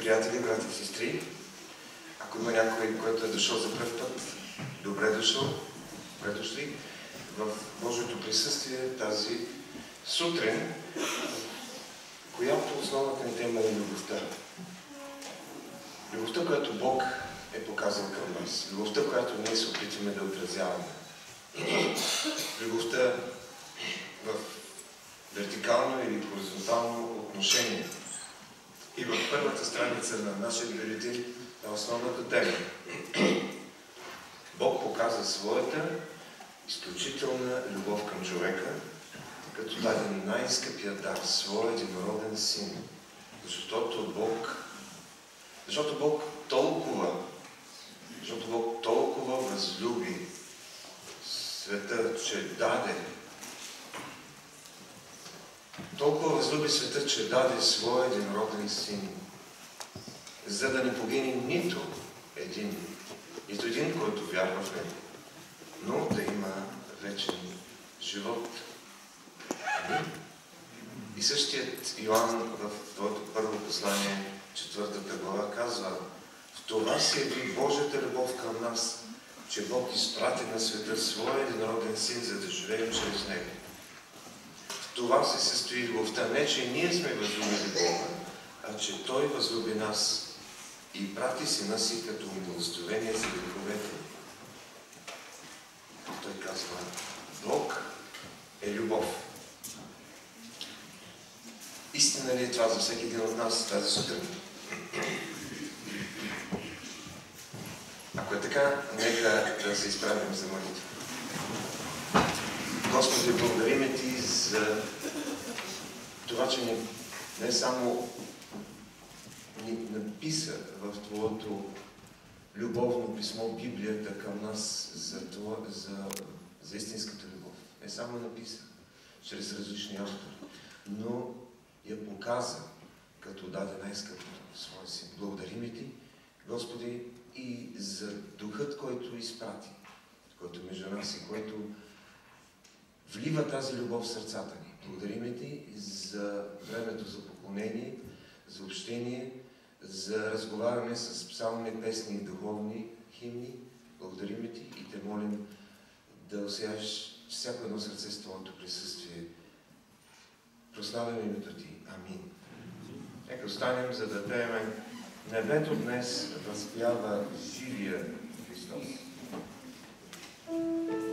приятели, брати и сестри, ако има някой, който е дошъл за първ път, добре дошъл, добре дошли в Божието присъствие тази сутрин, която основната ни тема е любовта. Любовта, която Бог е показал към нас. Любовта, която ние се опитваме да отразяваме. Любовта в вертикално или хоризонтално отношение. И в първата страница на нашия бюлетин е основната тема. Бог показа своята изключителна любов към човека, като даде най-скъпия дар, своя единороден син. Защото Бог, защото Бог толкова, защото Бог толкова възлюби света, че даде толкова възлюби света, че даде своя единороден син, за да не погине нито един, нито един, който вярва в него, но да има вечен живот. И същият Йоанн в твоето първо послание, четвъртата глава, казва, в това се яви Божията любов към нас, че Бог изпрати на света своя единороден син, за да живеем чрез него това се състои любовта. Не, че ние сме възлюбили Бога, а че Той възлюби нас и прати сина си като милостовение за греховете. Той казва, Бог е любов. Истина ли е това за всеки един от нас тази сутрин? Ако е така, нека да се изправим за молитва. Господи, благодариме Ти за това, че не, не само ни написа в Твоето любовно писмо Библията към нас за, това, за, за истинската любов. Не само написа, чрез различни автори, но я показа, като даде най-скъпото своя си. Благодарим Ти, Господи, и за Духът, който изпрати, който е между нас и който влива тази любов в сърцата ни. Благодарим ти за времето за поклонение, за общение, за разговаряне с псалми, песни и духовни химни. Благодарим ти и те молим да осяеш всяко едно сърце с Твоето присъствие. Прославяме името Ти. Амин. Нека останем, за да пеем Небето днес възпява живия Христос. Hristos.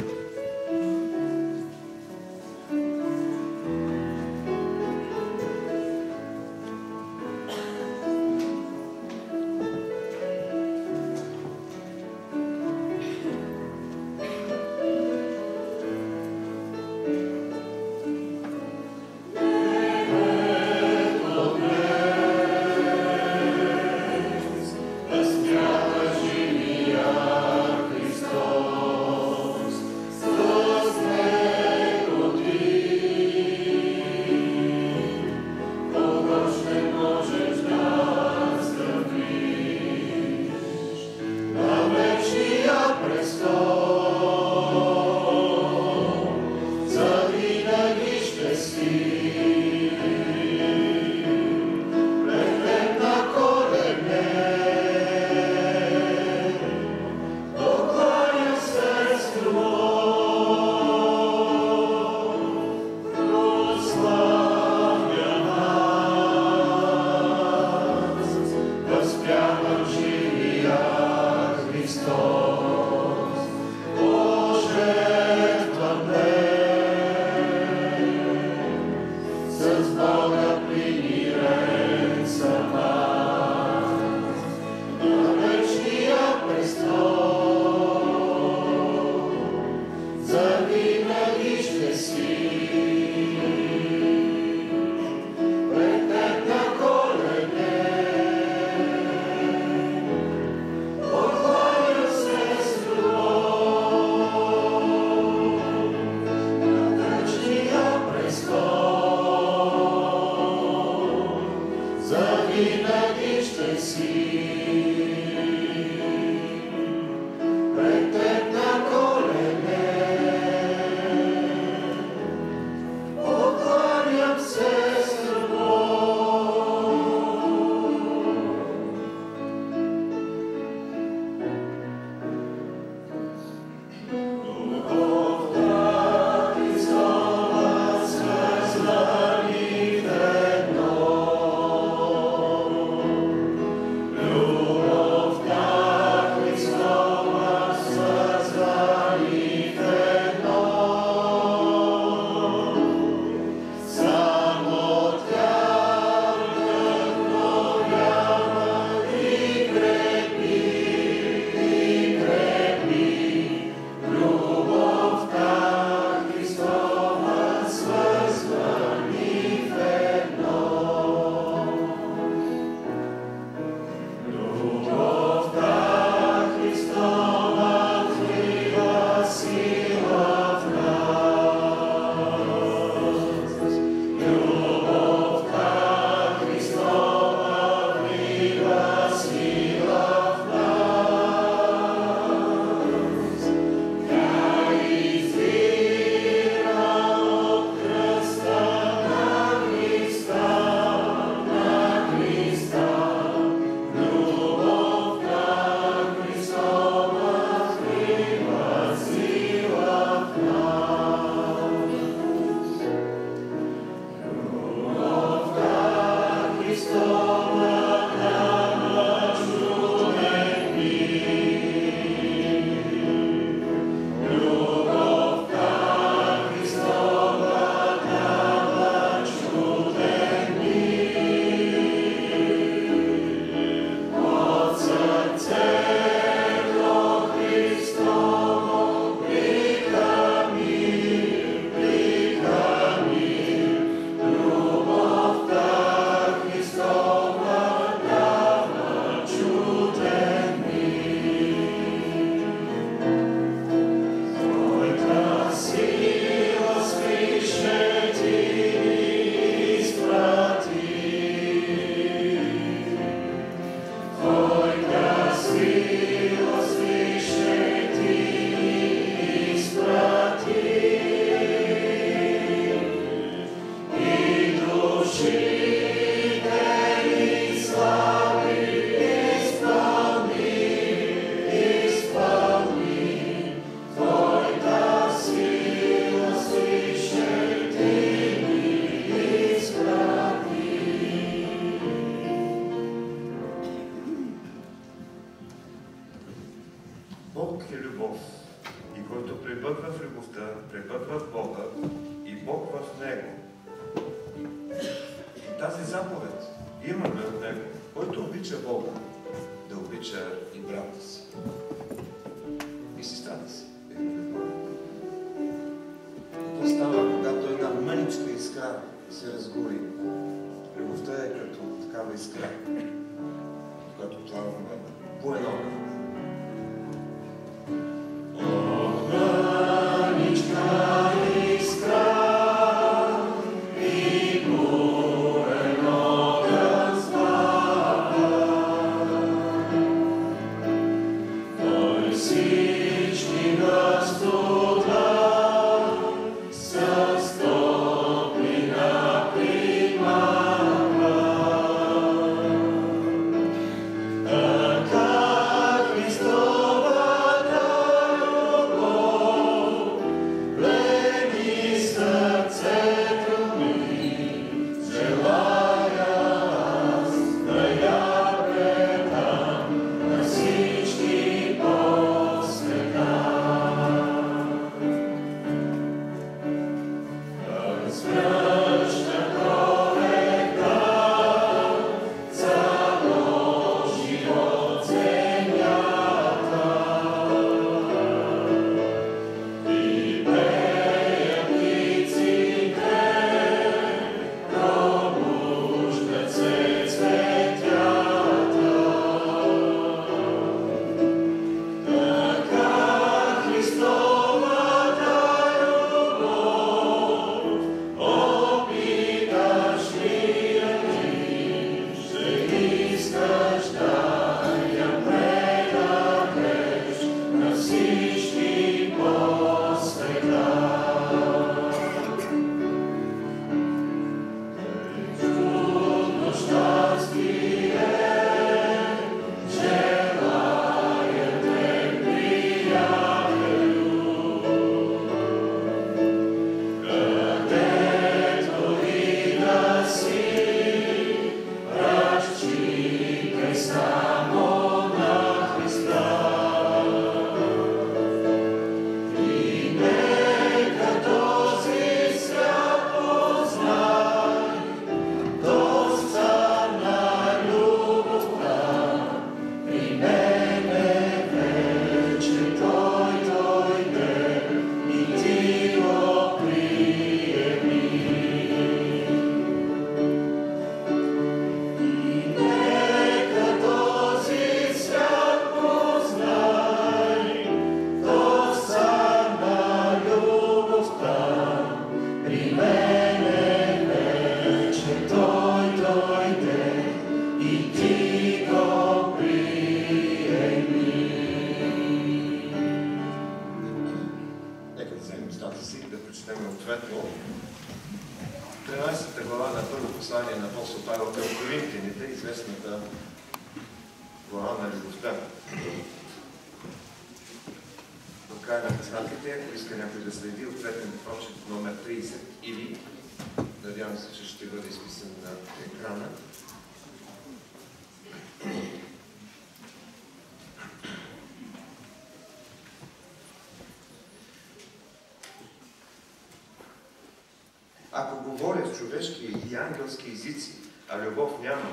Човешки и ангелски езици, а любов няма,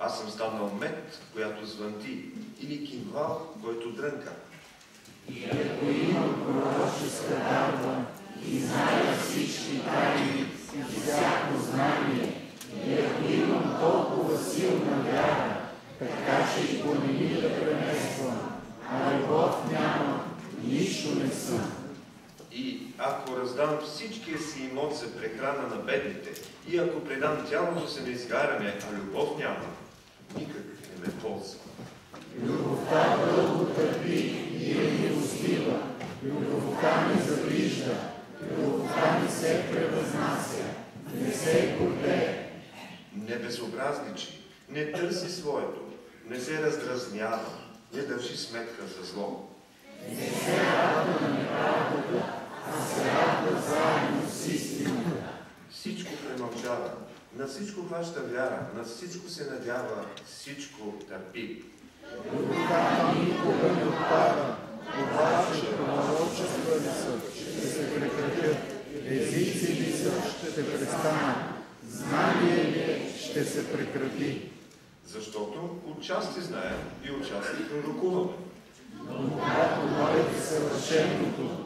аз съм станал мед, която звънти, или кимвал, който дрънка. И ако имам пророческа дарба и зная всички тайни и всяко знание, и ако имам толкова силна вяра, така че и понеми да премествам, а любов няма, нищо не съм. И ако раздам всичкия си имот за прехрана на бедните, и ако предам тялото се на изгаряне, а любов няма, никак не ме ползва. Любовта дълго търпи и е милостива. Любовта не завижда. Любовта не се превъзнася. Не се гордее. Не безобразничи, не търси своето, не се раздразнява, не държи сметка за зло. Не се радва на неправдата, а средата заедно с истината. Всичко премълчава, на всичко хваща вяра, на всичко се надява, всичко търпи. Духа никога не отпада, обаче пророчества ли са, ще се прекратят, езици ли са, ще престанат, знание ли ще се прекрати. Защото отчасти знаем и отчасти пророкуваме. Но когато говорите съвършеното,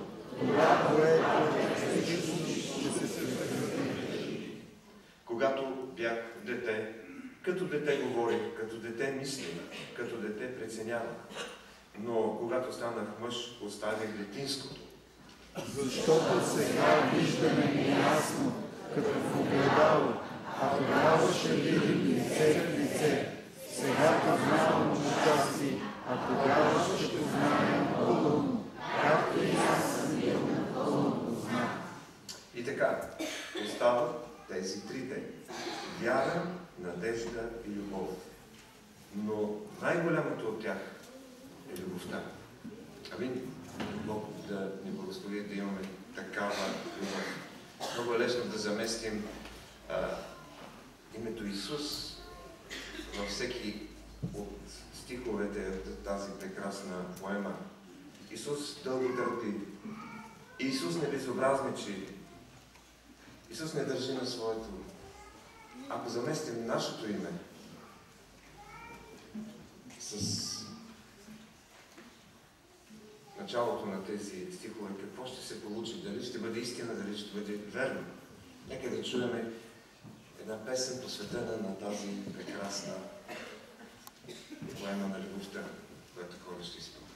когато бях дете, като дете говорих, като дете мислих, като дете преценявах. Но когато станах мъж, оставих детинското. Защото сега виждаме неясно, като в огледало, а тогава ще видим лице в лице. Сега познавам части, а тогава ще познаем пълно, както и аз съм бил напълно познат. И така, остават тези трите. Вяра, надежда и любов. Но най-голямото от тях е любовта. Амин. Бог да ни благослови да имаме такава любов. Много е лесно да заместим а, името Исус във всеки от стиховете от тази прекрасна поема. Исус дълго търпи. Исус не безобразничи. Исус не държи на своето. Ако заместим нашето име с началото на тези стихове, какво ще се получи? Дали ще бъде истина, дали ще бъде верно? Нека да чуеме една песен посветена на тази прекрасна поема на любовта, която хора ще изпълнят.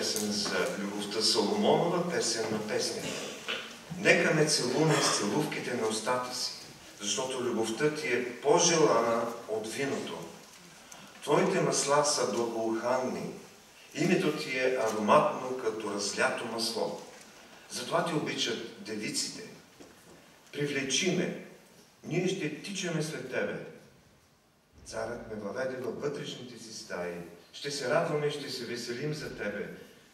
Песен за любовта Соломонова, песен на песните. Нека ме целуне с целувките на устата си, защото любовта ти е по-желана от виното. Твоите масла са благоуханни, името ти е ароматно като разлято масло. Затова ти обичат девиците. Привлечи ме, ние ще тичаме след тебе. Царът ме въведе във вътрешните си стаи. Ще се радваме и ще се веселим за тебе.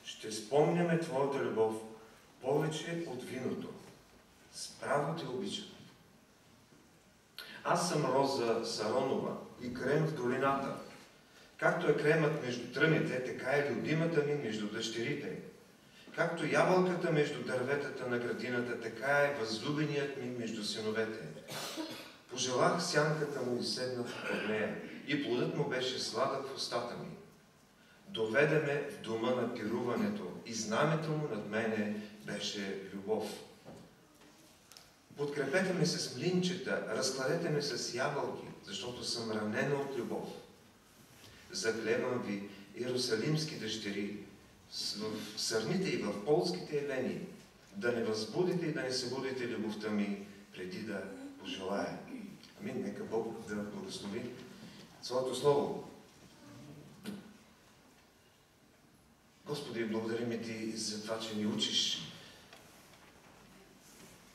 Ще спомняме Твоята любов повече от виното. Справо те обичам. Аз съм Роза Саронова и крем в долината. Както е кремът между тръните, така е любимата ми между дъщерите. Както ябълката между дърветата на градината, така е възлюбеният ми между синовете. Пожелах сянката му и седнах под нея, и плодът му беше сладък в устата ми. Доведе ме в дома на пируването, и знамето му над мене беше любов. Подкрепете ме с млинчета, разкладете ме с ябълки, защото съм ранена от любов. Заклевам ви, иерусалимски дъщери, в сърните и в полските елени, да не възбудите и да не събудите любовта ми, преди да пожелая. Амин. Нека Бог да благослови Своето Слово. Господи, благодарим Ти за това, че ни учиш.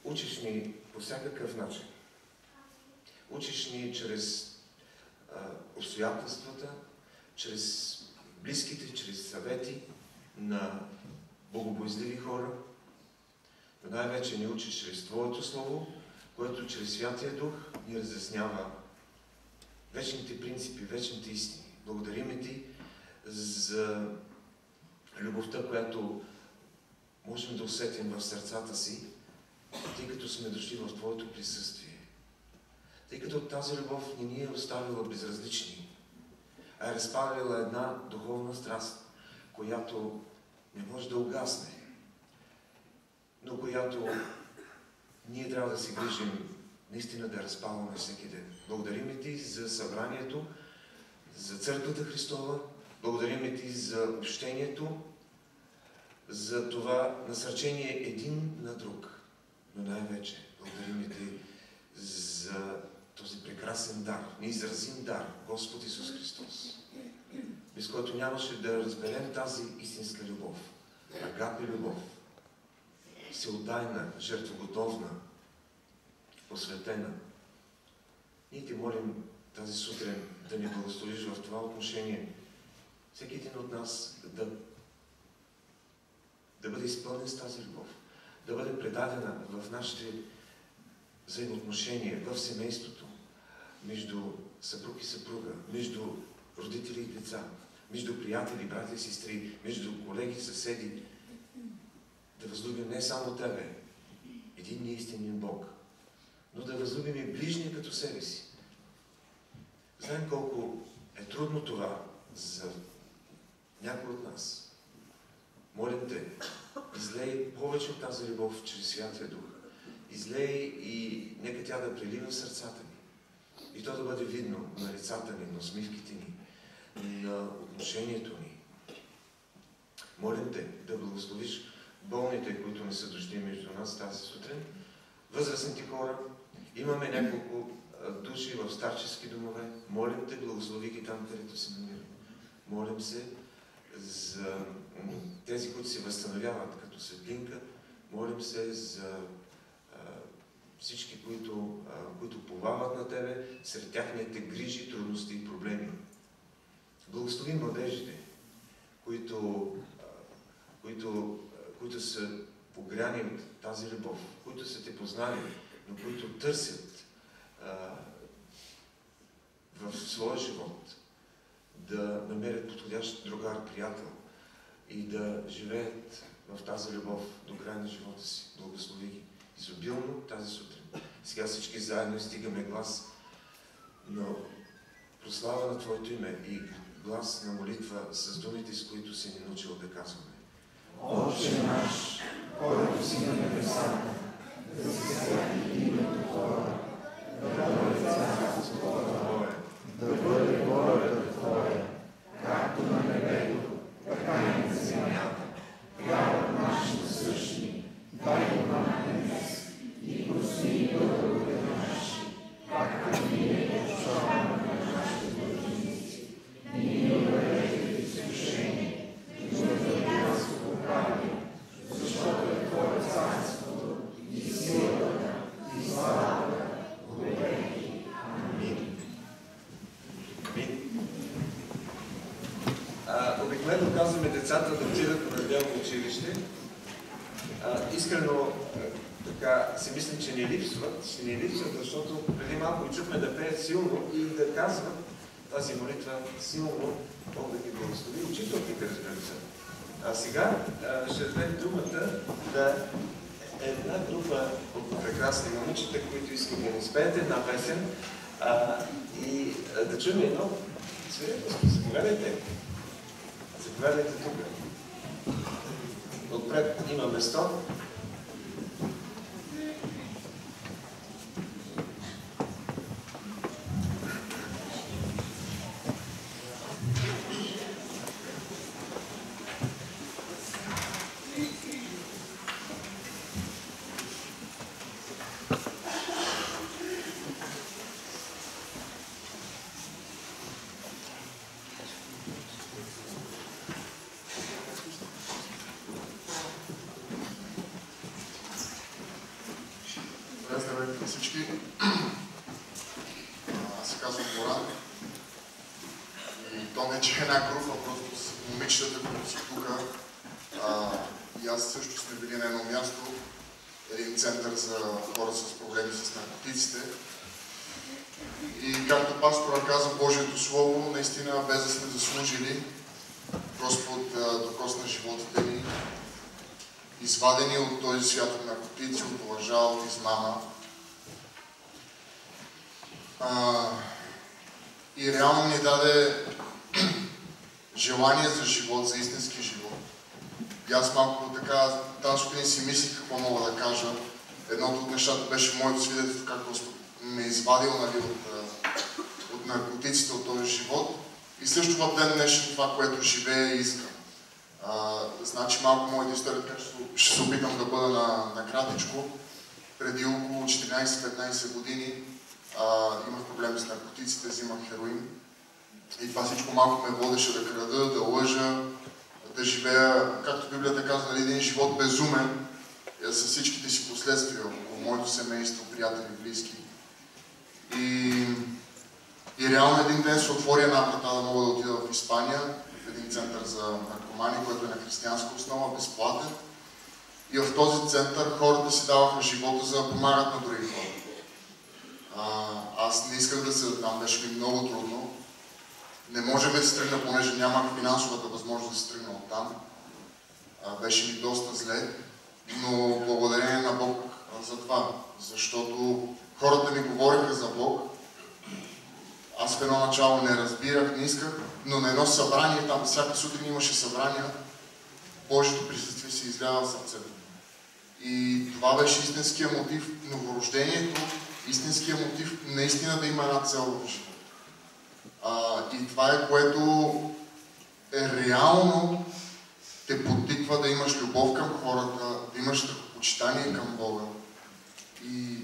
Учиш ни по всякакъв начин. Учиш ни чрез а, обстоятелствата, чрез близките, чрез съвети на богобоизливи хора, но най-вече ни учиш чрез Твоето Слово, което чрез Святия Дух ни разяснява вечните принципи, вечните истини. Благодарим Ти за любовта, която можем да усетим в сърцата си, тъй като сме дошли в Твоето присъствие. Тъй като тази любов не ни е оставила безразлични, а е разпалила една духовна страст, която не може да угасне, но която ние трябва да се грижим наистина да разпалваме всеки ден. Благодарим Ти за събранието, за Църквата Христова, благодарим Ти за общението, за това насърчение един на друг. Но най-вече благодарим Ти за този прекрасен дар, неизразим дар, Господ Исус Христос, без който нямаше да разберем тази истинска любов, агапи любов, всеотдайна, жертвоготовна, посветена. Ние ти молим тази сутрин да ни благословиш в това отношение. Всеки един от нас да, да бъде изпълнен с тази любов, да бъде предадена в нашите взаимоотношения, в семейството, между съпруг и съпруга, между родители и деца, между приятели, брати и сестри, между колеги, съседи, да възлюбим не само Тебе, един неистинен Бог, но да възлюбим и ближния като себе си. Знаем колко е трудно това за някой от нас. Молим Те, излей повече от тази любов чрез Святия Дух. Излей и нека тя да прелива в сърцата ни. И то да бъде видно на лицата ни, на усмивките ни, на отношението ни. Молим Те да благословиш болните, които не са дошли между нас тази сутрин, възрастните хора. Имаме няколко души в старчески домове. Молим Те, благослови ги там, където се намират. Молим се за тези, които се възстановяват като светлинка. Молим се за всички, които, които повават на Тебе, сред тяхните грижи, трудности и проблеми. Благослови младежите, които, които, които са погряни от тази любов, които са Те познали, но които търсят а, в своя живот да намерят подходящ другар, приятел и да живеят в тази любов до края на живота си. Благослови ги изобилно тази сутрин. Сега всички заедно издигаме глас на прослава на Твоето име и глас на молитва с думите, с които си ни научил да казваме. Отче наш, който си на небесата, да се святи името Твое, да бъде царството Твое, да бъде волята Твоя, както на небето, така и на земята. Хлябът наш насъщни, дай го нам днес и прости дълговете наши, както ние прощаваме на нашите длъжници. И не въведете в изкушение, но да нас поправи, защото е Твое царството и силата и славата вовеки. Амин. Амин. А, обикновено казваме децата да отидат на неделно училище. А, искрено а, така си мислим, че ни липсват. Ще ни липсват, защото преди малко ги чухме да пеят силно и да казват тази молитва силно. Бог да ги благослови. Учителките, разбира се. А сега а, ще дадем думата да една група от прекрасни момичета, които искат да ни една песен а, и а, да чуем едно свидетелство. Заповядайте. Заповядайте тук. Отпред има место. Добре, здравейте на всички. А, Аз се казвам Моран. И то не, че е една група, просто с момичетата, които са тук. А, и аз също сме били на едно място, един център за хора с проблеми с наркотиците. И както пастора каза Божието Слово, наистина без да сме заслужили, Господ а, докосна животите ни, извадени от този свят от наркотици, от лъжа, от измама. А, и реално ни даде желание за живот, за истински живот. И аз малко така, тази сутрин си мислих какво мога да кажа. Едното от нещата беше моето свидетелство, как ме е извадил нали, от, от наркотиците, от този живот. И също в ден днешен това, което живея и искам. А, значи малко моята история, така ще, ще се опитам да бъда на, на кратичко. Преди около 14-15 години а, имах проблеми с наркотиците, взимах хероин. И това всичко малко ме водеше да крада, да лъжа, да живея, както Библията казва, нали, един живот безумен, е, с всичките си последствия около моето семейство, приятели, близки. И, и реално един ден се отвори една врата да мога да отида в Испания, в един център за наркомани, който е на християнска основа, безплатен. И в този център хората си даваха живота за да помагат на други хора. А, аз не исках да се там, беше ми много трудно. Не можех да се понеже нямах финансовата възможност да се тръгна от там. Беше ми доста зле, но благодарение на Бог за това, защото хората ми говориха за Бог. Аз в едно начало не разбирах, не исках, но на едно събрание, там всяка сутрин имаше събрания, Божието присъствие се излява в сърцето. И това беше истинския мотив, новорождението, истинския мотив наистина да има една цел в живота. А, и това е което е реално те подтиква да имаш любов към хората, да имаш почитание към Бога. И,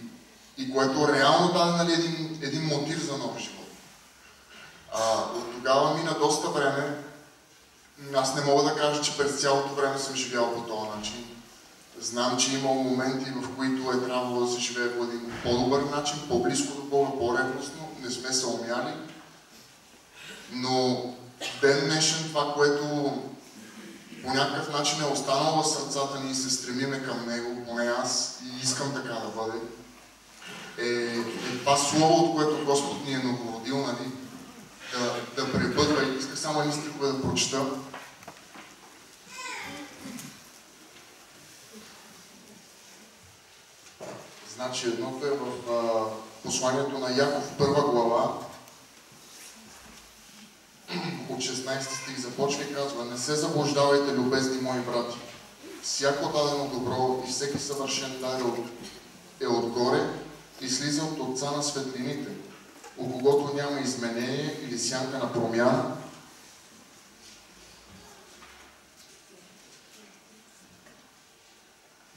и което реално даде нали, един, един мотив за нов живот. А, от тогава мина доста време. Аз не мога да кажа, че през цялото време съм живял по този начин. Знам, че има моменти, в които е трябвало да се живее по един по-добър начин, по-близко до Бога, по-ревностно. Не сме се умяли. Но ден днешен това, което по някакъв начин е останало в сърцата ни и се стремиме към него, поне аз и искам така да бъде, е, е това слово, от което Господ ни е нагородил, нали, да, да пребъдва. И иска само един стихове да прочета. Значи едното е в а, посланието на Яков, първа глава, от 16 стих започва и казва Не се заблуждавайте, любезни мои брати. Всяко дадено добро и всеки съвършен дар е, от, отгоре и слиза от Отца на светлините, у когото няма изменение или сянка на промяна,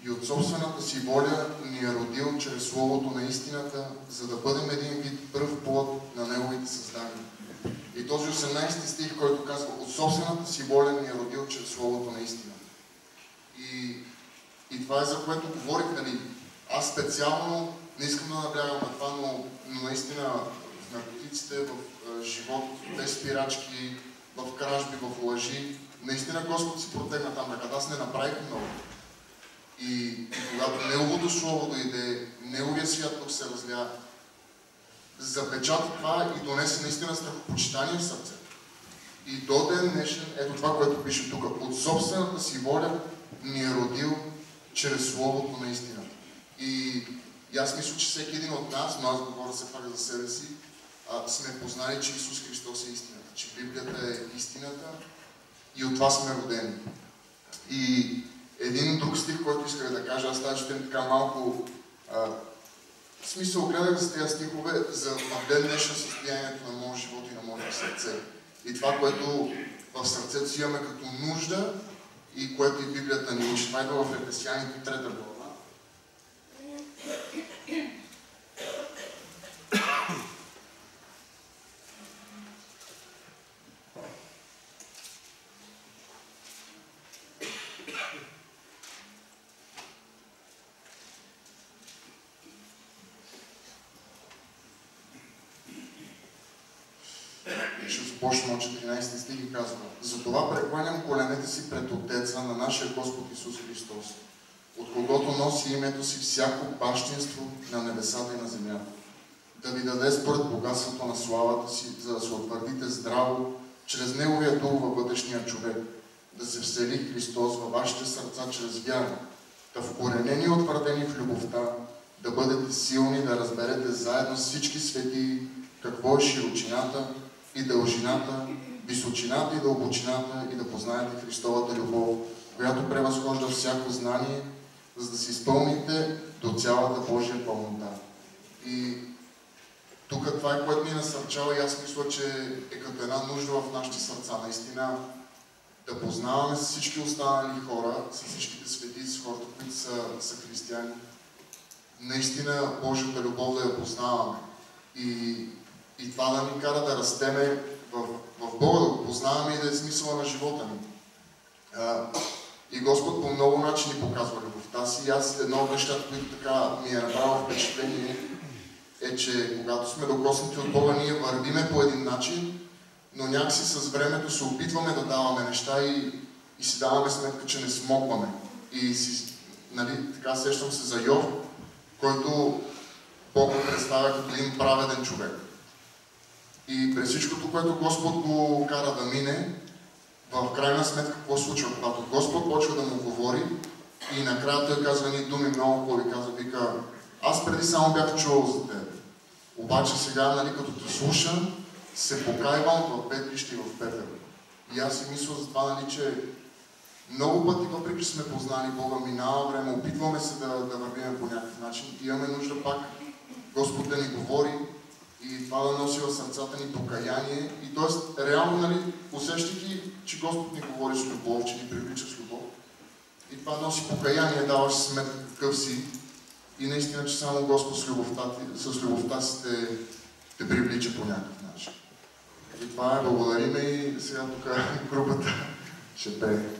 и от собствената си воля ни е родил чрез Словото на истината, за да бъдем един вид пръв плод на Неговите създания. И този 18 стих, който казва, от собствената си воля ни е родил чрез Словото на истината. И, и това е за което говорих, нали? Аз специално не искам да наблягам на това, но, но наистина в наркотиците, в живот, без спирачки, в кражби, в лъжи, наистина Господ си протегна там ръката. Аз не направих много. И, и когато Неговото Слово дойде, Неговия свят тук се разля, запечата това и донесе наистина страхопочитание в сърцето. И до ден днешен, ето това, което пише тук, от собствената си воля ни е родил чрез Словото на истината. И, и аз мисля, че всеки един от нас, но аз говоря се пак за себе си, а, сме познали, че Исус Христос е истината, че Библията е истината и от това сме родени. И един друг стих, който исках да кажа, аз тази ще така малко а, в смисъл гледах за тези стихове за ден днешно състоянието на моят живот и на моето сърце. И това, което в сърцето си имаме като нужда и което и Библията ни учи. Това идва в Ефесяните 3 глава. ще започна от 14 стих и казва Затова прекланям коленете си пред Отеца на нашия Господ Исус Христос, от когото носи името си всяко бащинство на небесата и на земята, да ви даде според богатството на славата си, за да се утвърдите здраво, чрез Неговия дух във вътрешния човек, да се всели Христос във вашите сърца чрез вяра, да вкоренени и утвърдени в любовта, да бъдете силни, да разберете заедно с всички свети какво е широчината, и дължината, височината и дълбочината и да познаете Христовата любов, която превъзхожда всяко знание, за да се изпълните до цялата Божия пълнота. И тук това е което ни насърчава и аз мисля, че е като една нужда в нашите сърца. Наистина да познаваме с всички останали хора, с всичките свети, с хората, които са, са християни. Наистина Божията любов да я познаваме. И и това да ни кара да растеме в, в Бога, да го познаваме и да е смисъла на живота ни. И Господ по много начини показва любовта си. Аз едно от нещата, които така ми е направило впечатление, е, че когато сме докоснати от Бога, ние вървиме по един начин, но някакси с времето се опитваме да даваме неща и, и си даваме сметка, че не смогваме. И си, нали, така сещам се за Йов, който Бог го представя като един праведен човек. И през всичкото, което Господ го кара да мине, в крайна сметка какво случва? Когато Господ почва да му говори и накрая той казва ни думи много хубави, казва, вика, аз преди само бях чувал за теб. Обаче сега, нали, като те слушам, се покайвам в Петрище и в Петър. И аз си мисля за това, нали, че много пъти, въпреки че сме познали Бога, минава време, опитваме се да, да вървим по някакъв начин и имаме нужда пак Господ да ни говори, и това да носи в сърцата ни покаяние. И т.е. реално, нали, усещайки, че Господ ни говори с любов, че ни привлича с любов. И това носи покаяние, даваш сметка какъв си. И наистина, че само Господ с любовта, с любовта си те, те привлича по някакъв начин. И това е, благодариме и сега тук групата ще пее.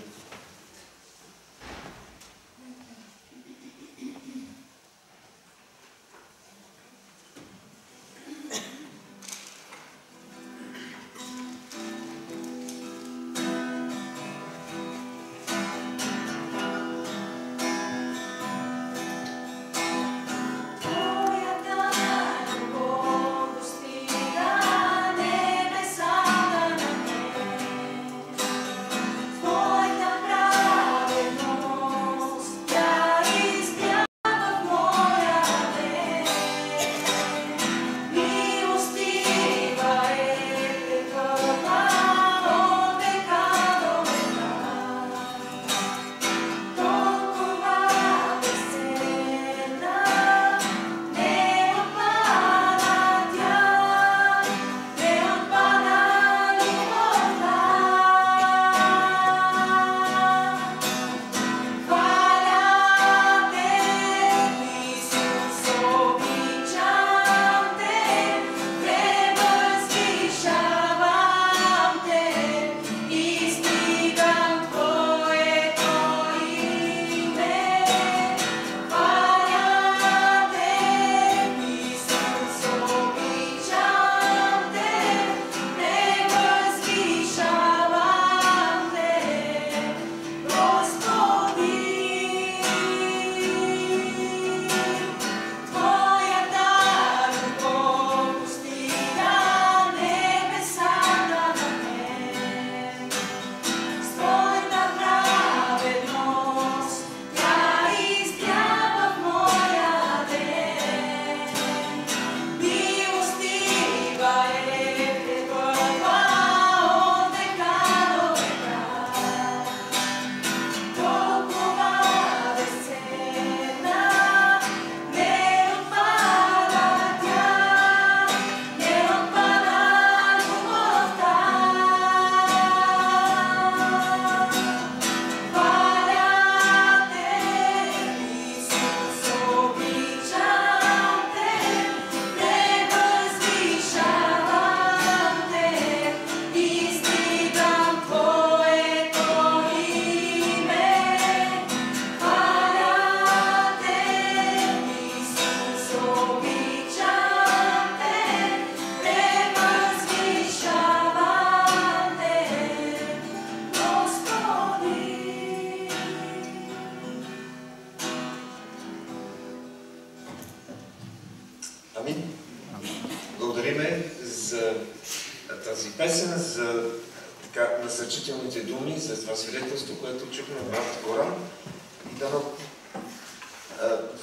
И да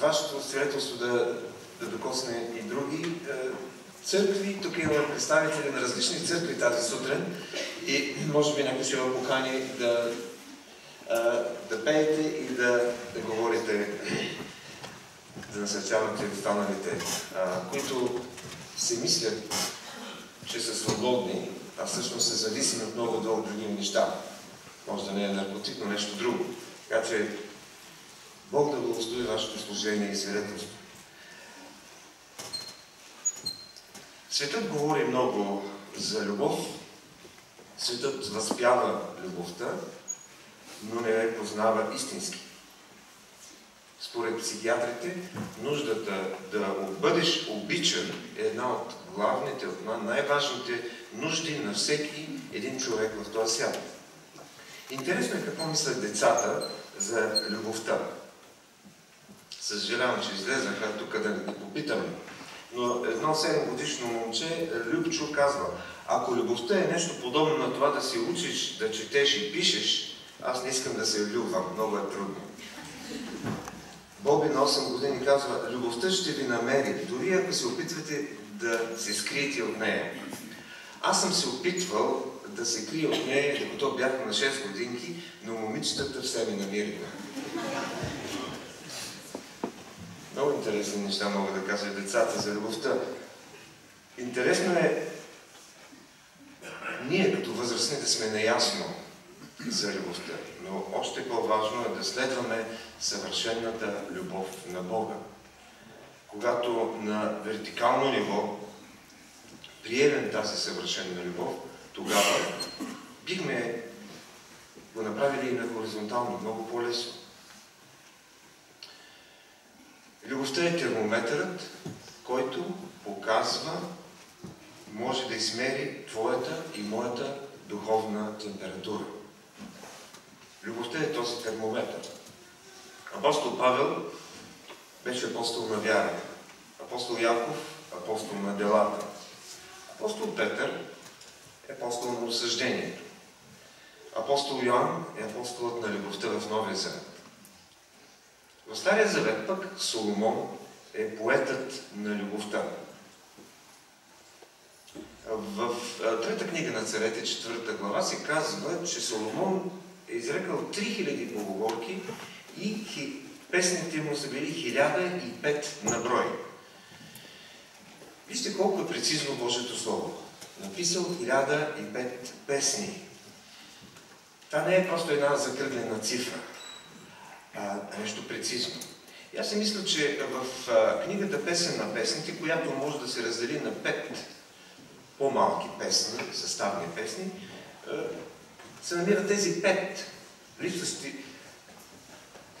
вашето свидетелство да, да докосне и други църкви. Тук имаме представители на различни църкви тази сутрин и може би някой ще ви покани да, да пеете и да, да говорите, да насърчавате останалите, които си мислят, че са свободни, а всъщност са зависими от много други неща. Може да не е наркотик, но нещо друго. Така че Бог да благослови вашето служение и свидетелство. Светът говори много за любов. Светът възпява любовта, но не я познава истински. Според психиатрите, нуждата да бъдеш обичан е една от главните, от най-важните нужди на всеки един човек в този свят. Интересно е какво мислят децата за любовта. Съжалявам, че излезнаха тук да не попитаме. Но едно 7 годишно момче, Любчо, казва, ако любовта е нещо подобно на това да се учиш, да четеш и пишеш, аз не искам да се влюбвам, много е трудно. Боби на 8 години казва, любовта ще ви намери, дори ако се опитвате да се скриете от нея. Аз съм се опитвал да се крия от нея, докато бях на 6 годинки, но момичетата все ми намириха. Много интересни неща могат да кажат децата за любовта. Интересно е ние като възрастни да сме наясно за любовта, но още по-важно е да следваме съвършенната любов на Бога. Когато на вертикално ниво приемем тази съвършенна любов, тогава бихме го направили и на хоризонтално, много по-лесно. Любовта е термометърът, който показва, може да измери твоята и моята духовна температура. Любовта е този термометър. Апостол Павел беше апостол на вяра. Апостол Яков – апостол на делата. Апостол Петър е апостол на осъждението. Апостол Йоан е апостолът на любовта в Новия Завет. В Стария Завет пък Соломон е поетът на любовта. В трета книга на царете, четвърта глава, се казва, че Соломон е изрекал 3000 поговорки и песните му са били 1005 на брой. Вижте колко е прецизно Божието Слово. Написал 1005 песни. Това не е просто една закръглена цифра нещо прецизно. И аз си мисля, че в а, книгата Песен на песните, която може да се раздели на пет по-малки песни, съставни песни, а, се намират тези пет липсващи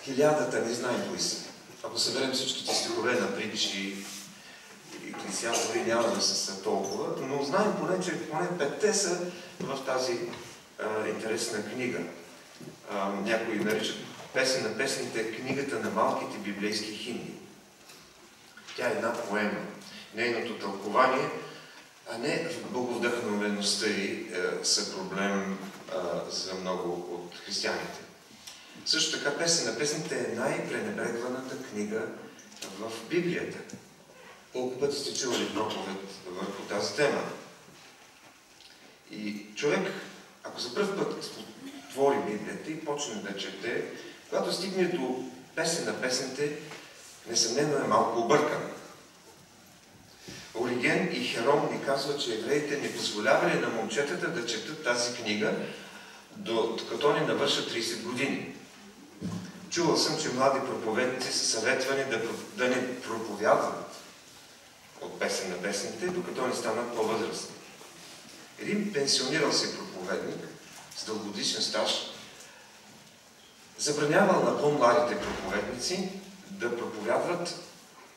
хилядата, не знаем кои са. Ако съберем всичките стихове на притчи и клисиатори, няма да са толкова, но знаем поне, че поне петте са в тази а, интересна книга. А, някои наричат Песен на песните книгата на малките библейски химни. Тя е една поема. Нейното тълкование, а не боговдъхновеността й е, са проблем е, за много от християните. Също така Песен на песните е най-пренебрегваната книга в Библията. Колко пъти сте чували проповед върху тази тема? И човек, ако за първ път отвори Библията и почне да чете, когато стигне до песен на песните, несъмнено е малко объркан. Ориген и Хером ни казват, че евреите не позволявали на момчетата да четат тази книга, докато не навършат 30 години. Чувал съм, че млади проповедници са съветвани да, да не проповядват от песен на песните, докато не станат по-възрастни. Един пенсионирал се проповедник с дългодишен стаж забранявал на по-младите проповедници да проповядват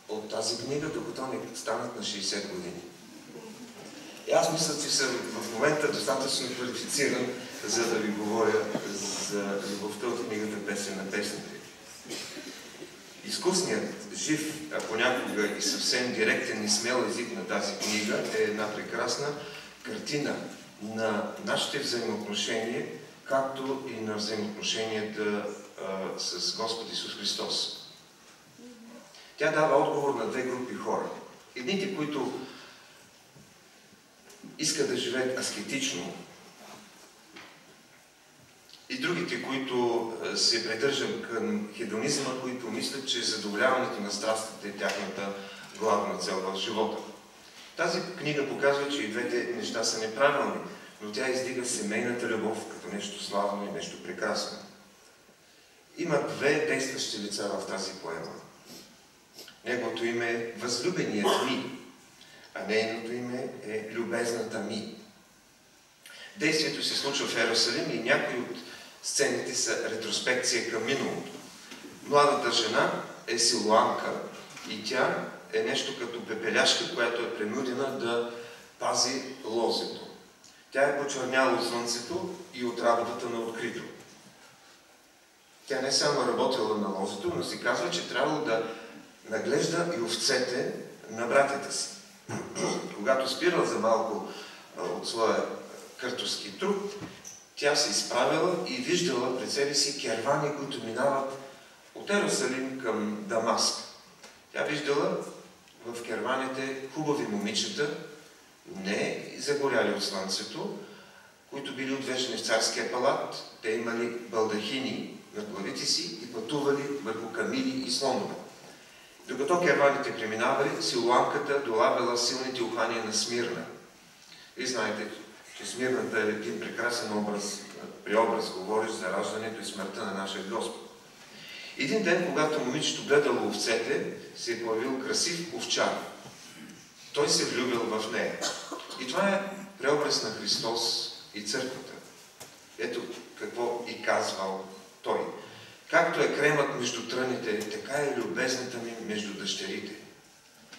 от тази книга, докато не станат на 60 години. И аз мисля, че съм в момента достатъчно квалифициран, за да ви говоря за любовта от книгата Песен на песните. Изкусният, жив, а понякога и съвсем директен и смел език на тази книга е една прекрасна картина на нашите взаимоотношения, както и на взаимоотношенията а, с Господ Исус Христос. Тя дава отговор на две групи хора. Едните, които искат да живеят аскетично, и другите, които се придържат към хедонизма, които мислят, че задоволяването на страстите е тяхната главна цел в живота. Тази книга показва, че и двете неща са неправилни, но тя издига семейната любов като нещо славно и нещо прекрасно. Има две действащи лица в тази поема. Неговото име е Възлюбеният ми, а нейното име е Любезната ми. Действието се случва в Ерусалим и някои от сцените са ретроспекция към миналото. Младата жена е силуанка и тя е нещо като пепеляшка, която е принудена да пази лозето. Тя е почерняла слънцето и от работата на открито. Тя не само работила на лозето, но си казва, че трябвало да наглежда и овцете на братята си. Когато спирал за малко от своя къртовски труд, тя се изправила и виждала пред себе си кервани, които минават от Ерусалим към Дамаск. Тя виждала в керваните хубави момичета, не загоряли от слънцето, които били отвеждани в царския палат. Те имали балдахини на главите си и пътували върху камили и слонове. Докато керваните преминавали, силуанката долавяла силните ухания на Смирна. И знаете, че Смирната е един прекрасен образ, при образ говориш за раждането и смъртта на нашия Господ. Един ден, когато момичето гледало овцете, се е появил красив овчар. Той се влюбил в нея. И това е преобраз на Христос и църквата. Ето какво и казвал Той. Както е кремът между тръните, така е любезната ми между дъщерите.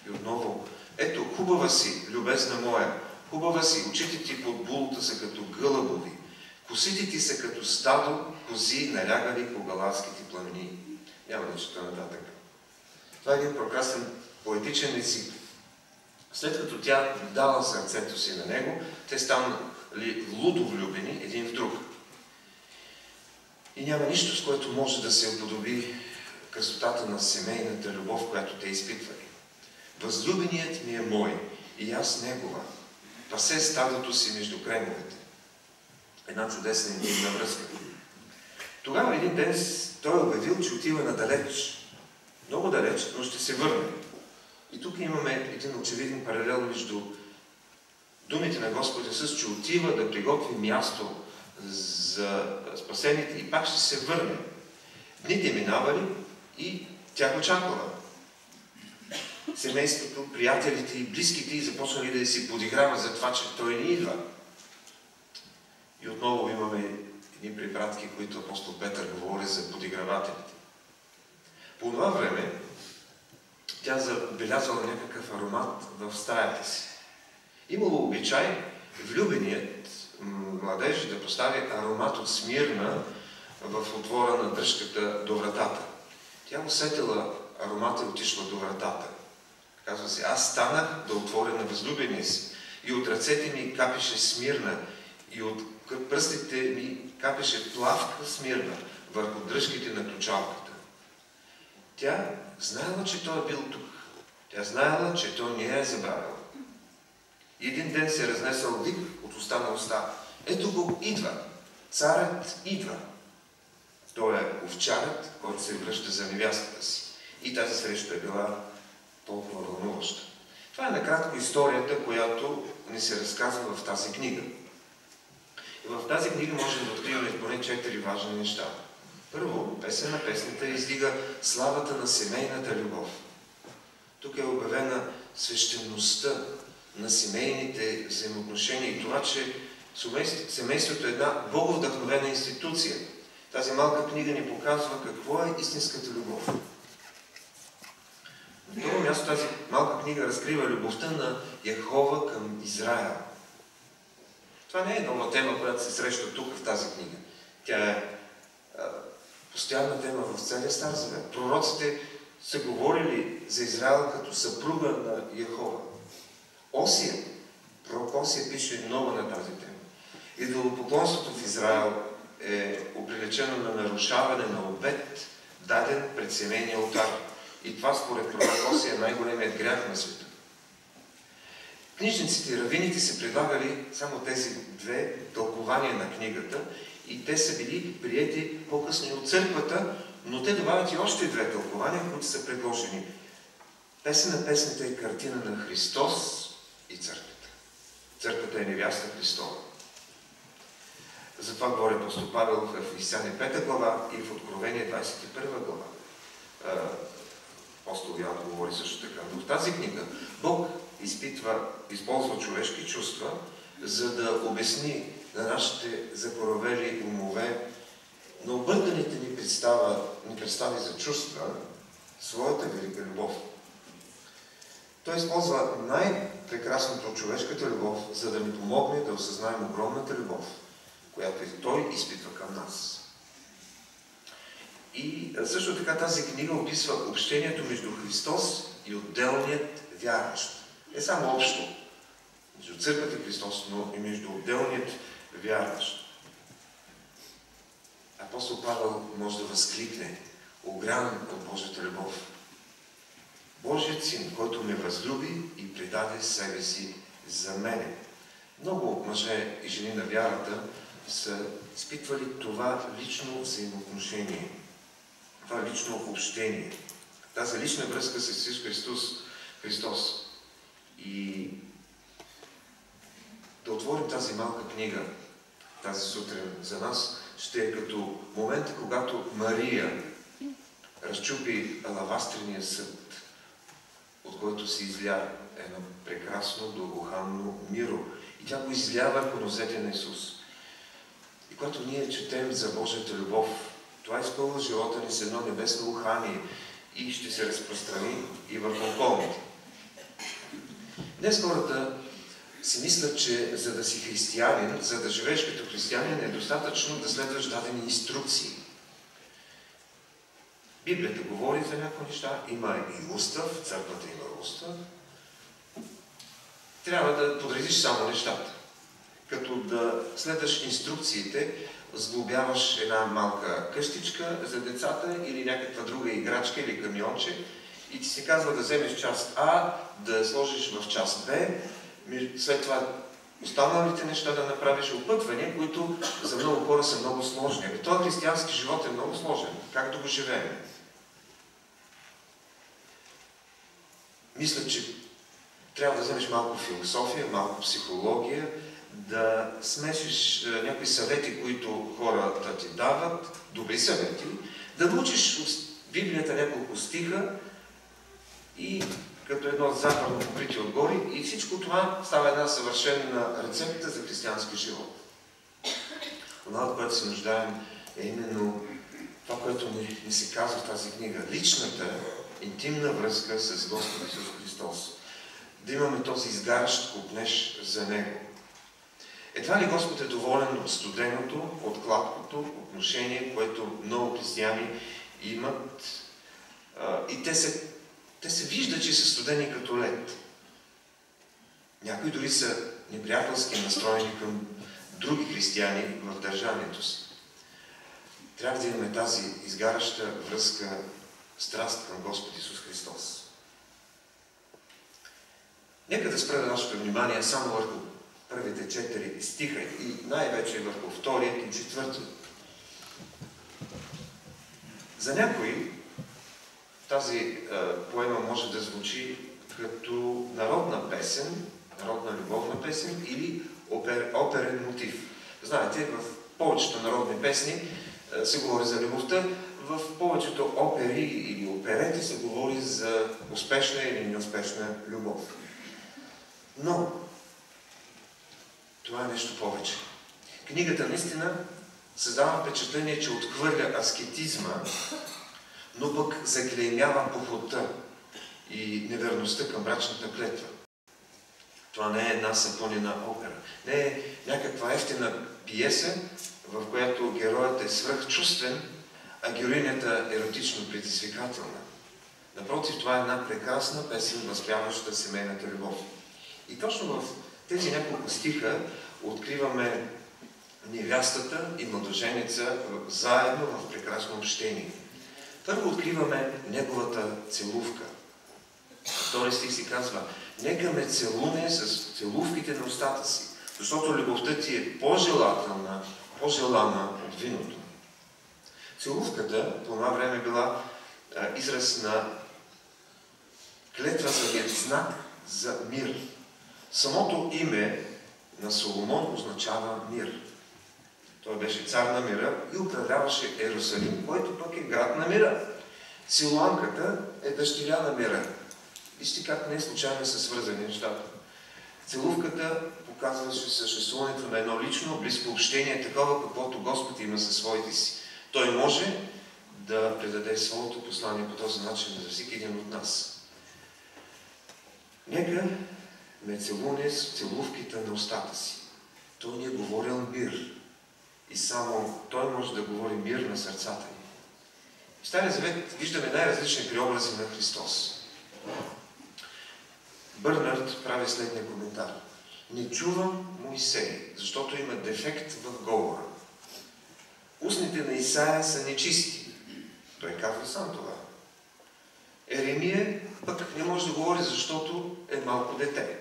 И отново, ето хубава си, любезна моя, хубава си, очите ти под булата са като гълъбови, косите ти са като стадо кози, налягали по галатските пламени. Няма да чета нататък. Това е един прекрасен поетичен език. След като тя дала сърцето си на него, те станали лудо влюбени един в друг. И няма нищо, с което може да се уподоби красотата на семейната любов, която те изпитвали. Възлюбеният ми е мой и аз негова. Пасе стадото си между кремовете. Една чудесна интимна връзка. Тогава един ден той е обявил, че отива надалеч. Много далеч, но ще се върне. И тук имаме един очевиден паралел между думите на Господа Исус, че отива да приготви място за спасените и пак ще се върне. Дните минавали и тя го чакала. Семейството, приятелите и близките и започнали да си подиграват за това, че той не идва. И отново имаме едни препратки, които апостол Петър говори за подигравателите. По това време тя забелязала някакъв аромат в стаята си. Имало обичай влюбеният младеж да постави аромат от смирна в отвора на дръжката до вратата. Тя усетила аромата и отишла до вратата. Казва се, аз станах да отворя на възлюбения си. И от ръцете ми капеше смирна, и от пръстите ми капеше плавка смирна върху дръжките на ключалката. Тя знаела, че той е бил тук. Тя знаела, че той не е забравил. Един ден се е разнесъл вик от уста на уста. Ето го идва. Царят идва. Той е овчарът, който се връща за невястата си. И тази среща е била толкова вълнуваща. Това е накратко историята, която ни се разказва в тази книга. И в тази книга можем да откриваме поне четири важни неща. Първо, песен на песната издига славата на семейната любов. Тук е обявена свещеността на семейните взаимоотношения и това, че семейството е една боговдъхновена институция. Тази малка книга ни показва какво е истинската любов. На второ място тази малка книга разкрива любовта на Яхова към Израел. Това не е нова тема, която се среща тук в тази книга. Тя е постоянна тема в целия Стар Завет. Пророците са говорили за Израел като съпруга на Яхова. Осия, пророк Осия пише много на тази тема. Идолопоклонството в Израел е оприлечено на нарушаване на обед, даден пред семейния алтар. И това според пророк Осия е най-големият грях на света. Книжниците и равините се предлагали само тези две тълкования на книгата и те са били приети по-късно от църквата, но те добавят и още две тълкования, които са предложени. Песен на песните е картина на Христос и църквата. Църквата е невяста Христова. Затова говори апостол Павел в Ефесяни 5 глава и в Откровение 21 глава. Апостол Ян говори също така. Но в тази книга Бог изпитва, използва човешки чувства, за да обясни на нашите закоровели умове, на обърканите ни, ни представи за чувства, своята велика любов. Той използва най-прекрасното от човешката любов, за да ни помогне да осъзнаем огромната любов, която и той изпитва към нас. И също така тази книга описва общението между Христос и отделният вярващ. Не само общо, между църквата и Христос, но и между отделният вярващ. Апостол Павел може да възкликне, огран от Божията любов. Божият син, който ме възлюби и предаде себе си за мене. Много мъже и жени на вярата са изпитвали това лично взаимоотношение, това лично общение, тази лична връзка с Исус Христос. Христос. И да отворим тази малка книга тази сутрин за нас, ще е като момента, когато Мария разчупи алавастрения съд, от който се изля едно прекрасно, благоханно миро. И тя го изля върху нозете на Исус. И когато ние четем за Божията любов, това изпълва живота ни с едно небесно ухание и ще се разпространи и върху околните. Днес хората си мислят, че за да си християнин, за да живееш като християнин, е достатъчно да следваш дадени инструкции. Библията говори за някои неща, има и устав, църквата има устав. Трябва да подредиш само нещата. Като да следваш инструкциите, сглобяваш една малка къщичка за децата или някаква друга играчка или камионче и ти се казва да вземеш част А, да сложиш в част Б, след това останалите неща да направиш опътвания, които за много хора са много сложни. Ами този християнски живот е много сложен. Как да го живеем? Мисля, че трябва да вземеш малко философия, малко психология, да смесиш някои съвети, които хората ти дават, добри съвети, да научиш Библията няколко стиха и като едно западно покритие отгоре и всичко това става една съвършена рецепта за християнски живот. Това, от което се нуждаем, е именно това, което ни, ни се казва в тази книга. Личната, интимна връзка с Господ Исус Христос. Да имаме този изгарящ купнеж за Него. Едва ли Господ е доволен от студеното, от кладкото отношение, което много християни имат. И те се те се виждат, че са студени като лед. Някои дори са неприятелски настроени към други християни в държанието си. Трябва да имаме тази изгаряща връзка, страст към Господ Исус Христос. Нека да спра нашето внимание само върху първите четири стиха и най-вече върху вторият и четвъртият. За някои тази е, поема може да звучи като народна песен, народна любовна песен или опер, оперен мотив. Знаете, в повечето народни песни е, се говори за любовта, в повечето опери или оперети се говори за успешна или неуспешна любов. Но това е нещо повече. Книгата наистина създава впечатление, че отхвърля аскетизма но пък заклеймява похота и неверността към брачната клетва. Това не е една симфонина опера. Не е някаква ефтина пиеса, в която героят е свръхчувствен, а героинята е еротично предизвикателна. Напротив, това е една прекрасна песен, възпяваща семейната любов. И точно в тези няколко стиха откриваме невястата и младоженеца заедно в прекрасно общение. Първо откриваме неговата целувка. Втори стих си казва, нека ме целуне с целувките на устата си, защото любовта ти е по-желателна, по-желана от виното. Целувката по това време била а, израз на клетва за знак за мир. Самото име на Соломон означава мир. Той беше цар на мира и управляваше Ерусалим, който пък е град на мира. Силуанката е дъщеря на мира. Вижте как не случайно са свързани нещата. Целувката показваше съществуването на едно лично, близко общение, такова каквото Господ има със своите си. Той може да предаде своето послание по този начин за всеки един от нас. Нека ме целуне с целувките на устата си. Той ни е говорил мир. И само Той може да говори мир на сърцата ни. В Стария Завет виждаме най-различни преобрази на Христос. Бърнард прави следния коментар. Не чувам Моисей, защото има дефект в говора. Устните на Исаия са нечисти. Той казва сам това. Еремия пък не може да говори, защото е малко дете.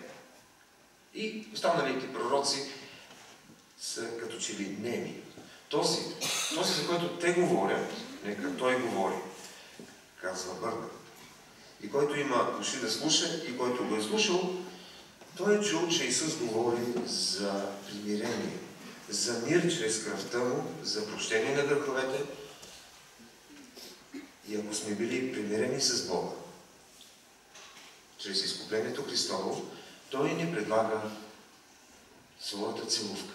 И останалите пророци са като че ли неми. Този, този, за който те говорят, нека той говори, казва Бърна. И който има уши да слуша и който го е слушал, той е чул, че Исус говори за примирение, за мир чрез кръвта му, за прощение на греховете. И ако сме били примирени с Бога, чрез изкуплението Христово, Той ни предлага своята целувка.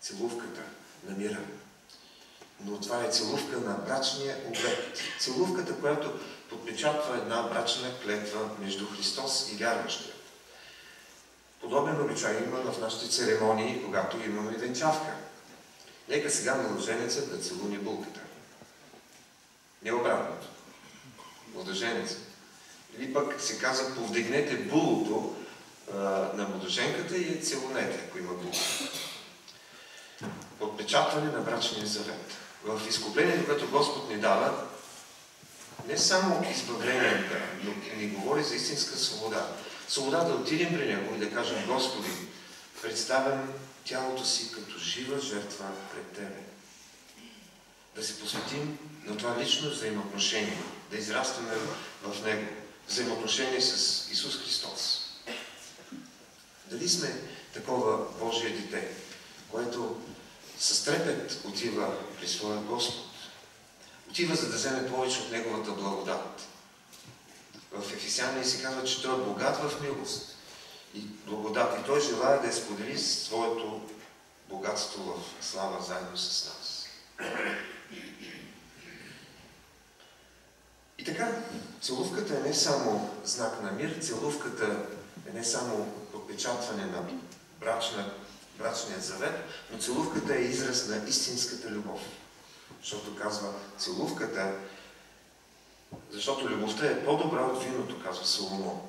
Целувката на. Но това е целувка на брачния обект. Целувката, която подпечатва една брачна клетва между Христос и вярващия. Подобен обичай има в нашите церемонии, когато имаме венчавка. Нека сега младоженецът да целуни булката. Не обратното. Младоженецът. Или пък се казва, повдигнете булото а, на младоженката и я целунете, ако има булка. Подпечатване на брачния завет. В изкуплението, което Господ ни дава, не само избавление, но ни говори за истинска свобода. Свобода да отидем при Него и да кажем, Господи, представям тялото си като жива жертва пред Тебе. Да се посветим на това лично взаимоотношение, да израстваме в Него, взаимоотношение с Исус Христос. Дали сме такова Божие дете, което с трепет отива при своя Господ, отива за да вземе повече от Неговата благодат. В Ефесяния се казва, че Той е богат в милост и благодат. И Той желая да я сподели своето богатство в слава заедно с нас. И така, целувката е не само знак на мир, целувката е не само подпечатване на брачна, брачния завет, но целувката е израз на истинската любов. Защото казва, целувката, защото любовта е по-добра от виното, казва Соломон.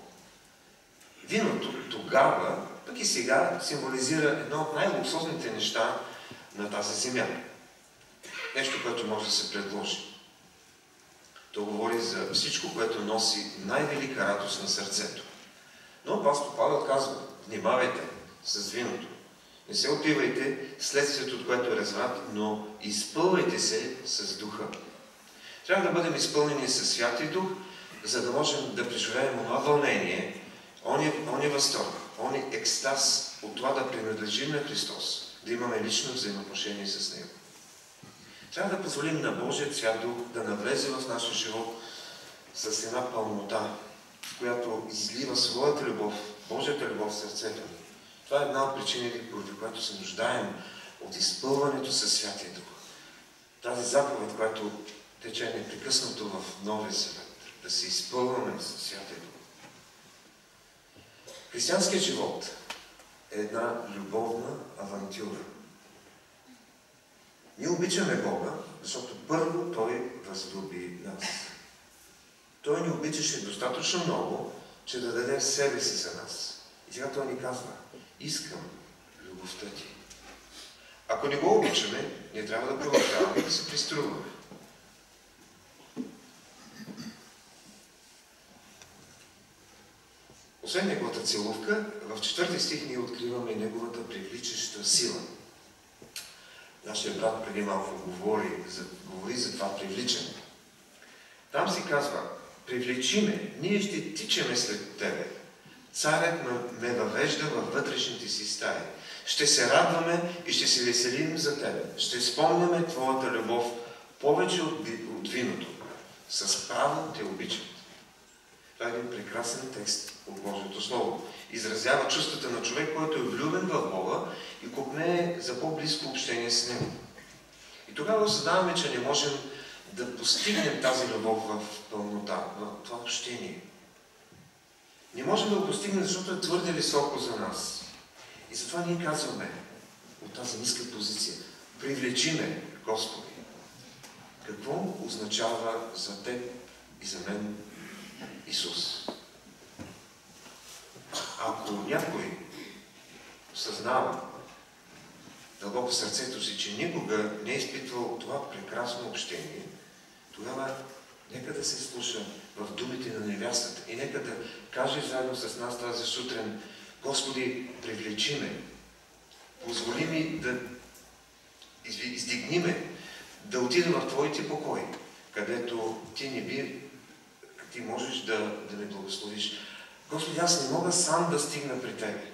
Виното тогава, пък и сега, символизира едно от най-луксозните неща на тази земя. Нещо, което може да се предложи. То говори за всичко, което носи най-велика радост на сърцето. Но апостол Павел казва, внимавайте с виното. Не се отивайте следствието, от което е разврат, но изпълвайте се с духа. Трябва да бъдем изпълнени със Святия Дух, за да можем да преживеем това вълнение, он е възторг, он е екстаз от това да принадлежим на Христос, да имаме лично взаимоотношение с Него. Трябва да позволим на Божия Свят Дух да навлезе в нашия живот с една пълнота, в която излива своята любов, Божията любов в сърцето. Това е една от причините, поради която се нуждаем от изпълването със Святия Дух. Тази заповед, която тече непрекъснато в Новия Съвет, да се изпълваме със Святия Дух. Християнският живот е една любовна авантюра. Ние обичаме Бога, защото първо Той възлюби нас. Той ни обичаше достатъчно много, че да даде себе си за нас. И сега Той ни казва, искам любовта ти. Ако не го обичаме, не трябва да продължаваме да се приструваме. Освен неговата целувка, в четвърти стих ние откриваме неговата привличаща сила. Нашия брат преди малко говори за, говори за това привличане. Там си казва, привлечи ме, ние ще тичаме след тебе. Царят ме, въвежда във вътрешните си стаи. Ще се радваме и ще се веселим за тебе. Ще спомняме твоята любов повече от, от виното. С право те обичам. Това е един прекрасен текст от Божието Слово. Изразява чувствата на човек, който е влюбен в Бога и купне за по-близко общение с Него. И тогава осъзнаваме, че не можем да постигнем тази любов в пълнота, в това общение. Не можем да го постигнем, защото е твърде високо за нас. И затова ние казваме от тази ниска позиция, привлечиме Господи. Какво означава за теб и за мен Исус. Ако някой съзнава дълбоко в сърцето си, че никога не е изпитвал това прекрасно общение, тогава нека да се слуша в думите на невястата и нека да каже заедно с нас тази сутрин, Господи, привлечи ме, позволи ми да издигниме, да отида в Твоите покои, където Ти не би ти можеш да, да ме благословиш. Господи, аз не мога сам да стигна при Тебе.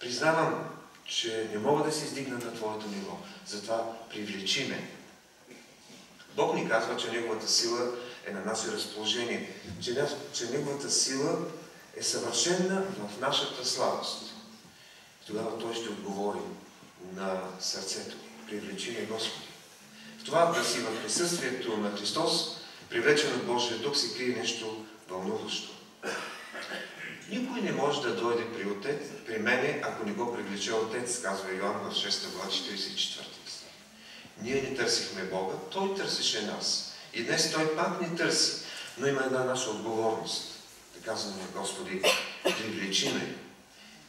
Признавам, че не мога да се издигна на Твоето ниво. Затова привлечи ме. Бог ни казва, че Неговата сила е на наше разположение. Че, че Неговата сила е съвършена в нашата слабост. Тогава Той ще отговори на сърцето ни. Привлечи ме, Господи. В това да си в присъствието на Христос привлечен от Божия Дух, се крие нещо вълнуващо. Никой не може да дойде при, отец, при мене, ако не го привлече Отец, казва Йоан в 6 глава 44 Ние не търсихме Бога, Той търсеше нас. И днес Той пак ни търси, но има една наша отговорност. Да казваме, Господи, привлечи ме.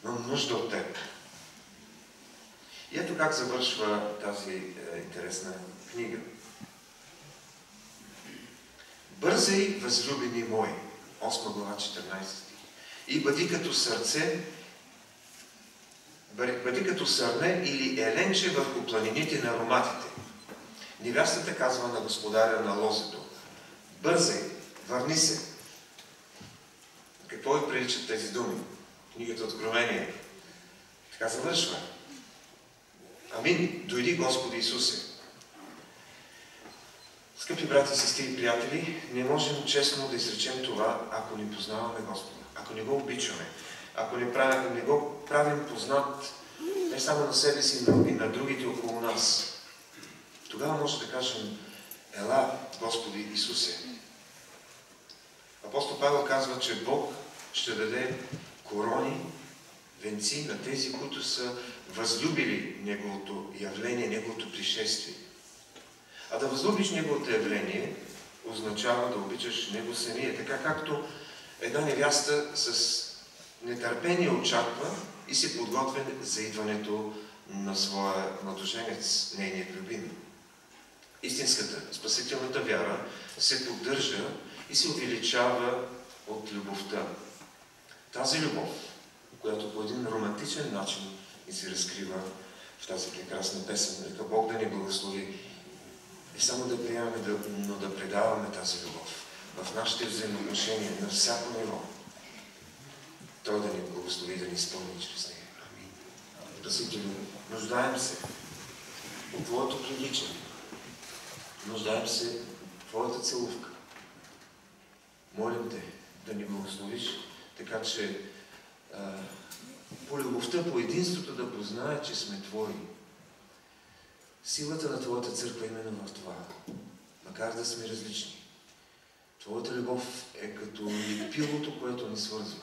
Имам нужда от Теб. И ето как завършва тази е, интересна книга. Бързай, възлюбени мои. 8 глава, 14 И бъди като сърце, бъди като сърне или еленче върху планините на ароматите. Невястата казва на господаря на лозето. Бързай, върни се. Какво ви приличат тези думи? Книгата Откровение. Така завършва. Амин. Дойди Господи Исусе. Скъпи брати, сестри и приятели, не можем честно да изречем това, ако не познаваме Господа, ако не го обичаме, ако не, правим, не го правим познат не само на себе си, но и на другите около нас. Тогава може да кажем, ела, Господи Исусе. Апостол Павел казва, че Бог ще даде корони, венци на тези, които са възлюбили Неговото явление, Неговото пришествие. А да възлюбиш Неговото явление означава да обичаш Него самия, така както една невяста с нетърпение очаква и се подготвя за идването на своя младоженец, нейният любим. Истинската, спасителната вяра се поддържа и се увеличава от любовта. Тази любов, която по един романтичен начин ни се разкрива в тази прекрасна песен, нека Бог да ни благослови и само да приемаме, да, но да предаваме тази любов в нашите взаимоотношения на всяко ниво. Той да ни благослови, да ни изпълни чрез нея. Амин. Спасителю, нуждаем се от Твоето привличане. Нуждаем се от Твоята целувка. Молим Те да ни благословиш, така че а, по любовта, по единството да познае, че сме Твои Силата на Твоята църква е именно в това. Макар да сме различни. Твоята любов е като лепилото, което ни свързва.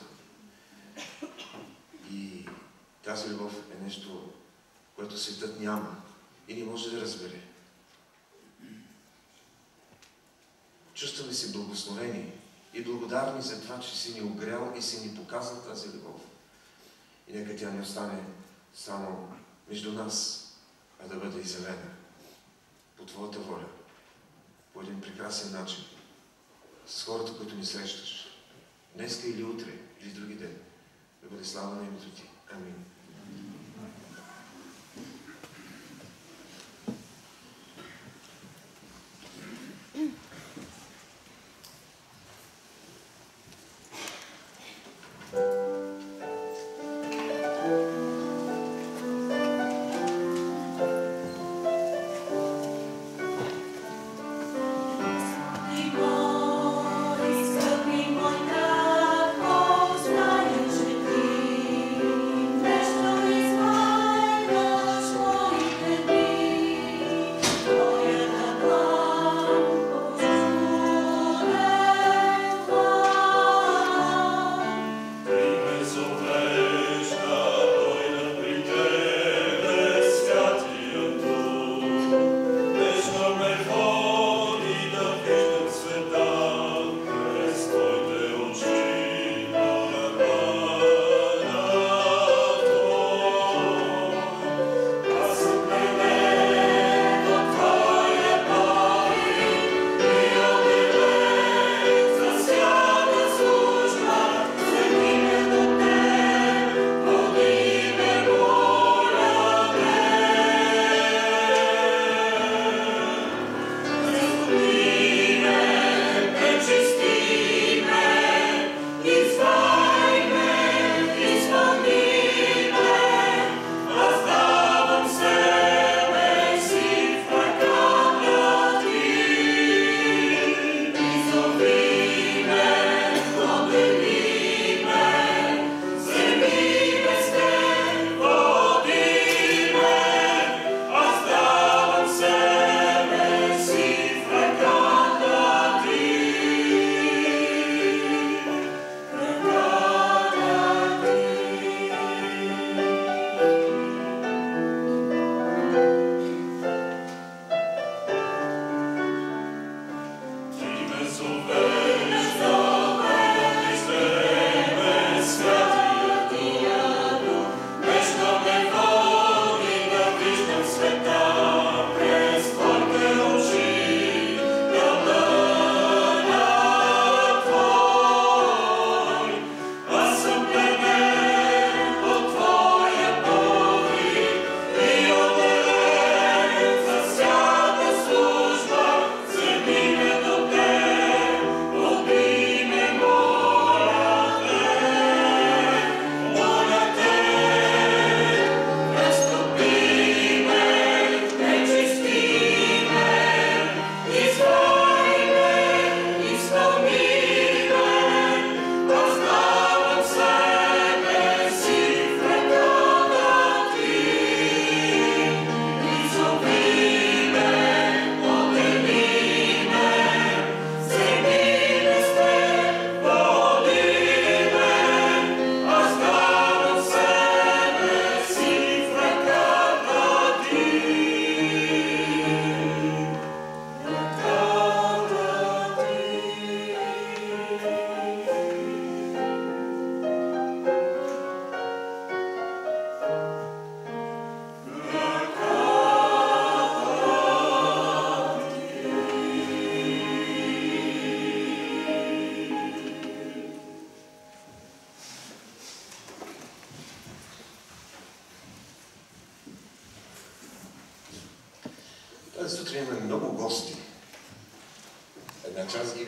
И тази любов е нещо, което светът няма и не може да разбере. Чувстваме се благословени и благодарни за това, че си ни огрял и си ни показал тази любов. И нека тя не остане само между нас, а да бъде изявена по Твоята воля, по един прекрасен начин, с хората, които ни срещаш, днеска или утре, или други ден, да бъде слава на името Ти. Амин.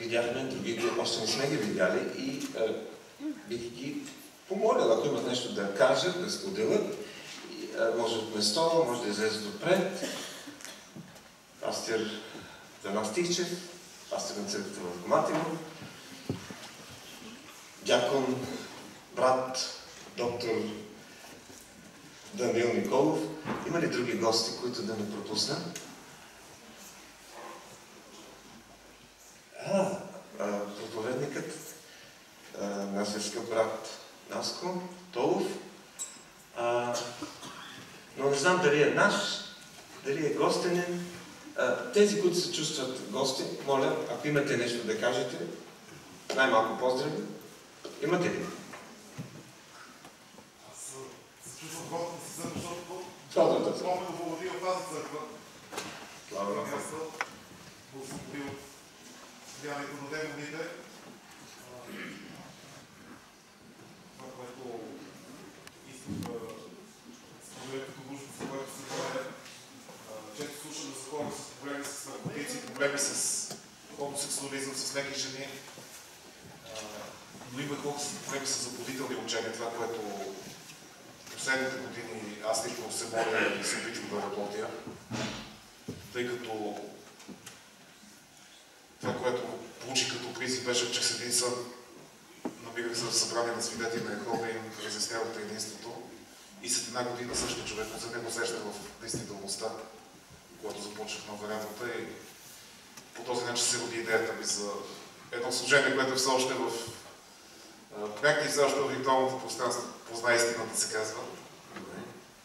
Видяхме, другите още не сме ги видяли и е, бих ги помолил, ако имат нещо да кажат, да споделят. И, е, може от место, може да излезе допред. Пастир Данас Тихчев, пастир на църквата в Коматино, дякон, брат, доктор Даниил Николов. Има ли други гости, които да не пропусна? А, а, проповедникът, а, нашия скъп брат Наско, Толов. А, но не знам дали е наш, дали е гостенен. Тези, които се чувстват гости, моля, ако имате нещо да кажете, най-малко поздрави. Имате ли? Аз се чувствам да си съм, защото да Бог ме овлади в тази църква, Слава това на място го освободи от влиянието на демоните. А, Това, което искам да споделя като длъжност, което се прави, често слушам за хора с проблеми с наркотици, проблеми с хомосексуализъм, с леки жени. Но има с проблеми с заблудителни учения, това, което последните години аз лично се боря и се опитвам да работя, тъй като това, което получи като призи беше, че с един съд намирах за събрание на свидетели на Ехова и им разясняват единството. И след една година също човек за него усеща в действителността, когато започнах нова работа и по този начин се роди идеята ми за едно служение, което все още в и все още в виртуалното пространство познай истината се казва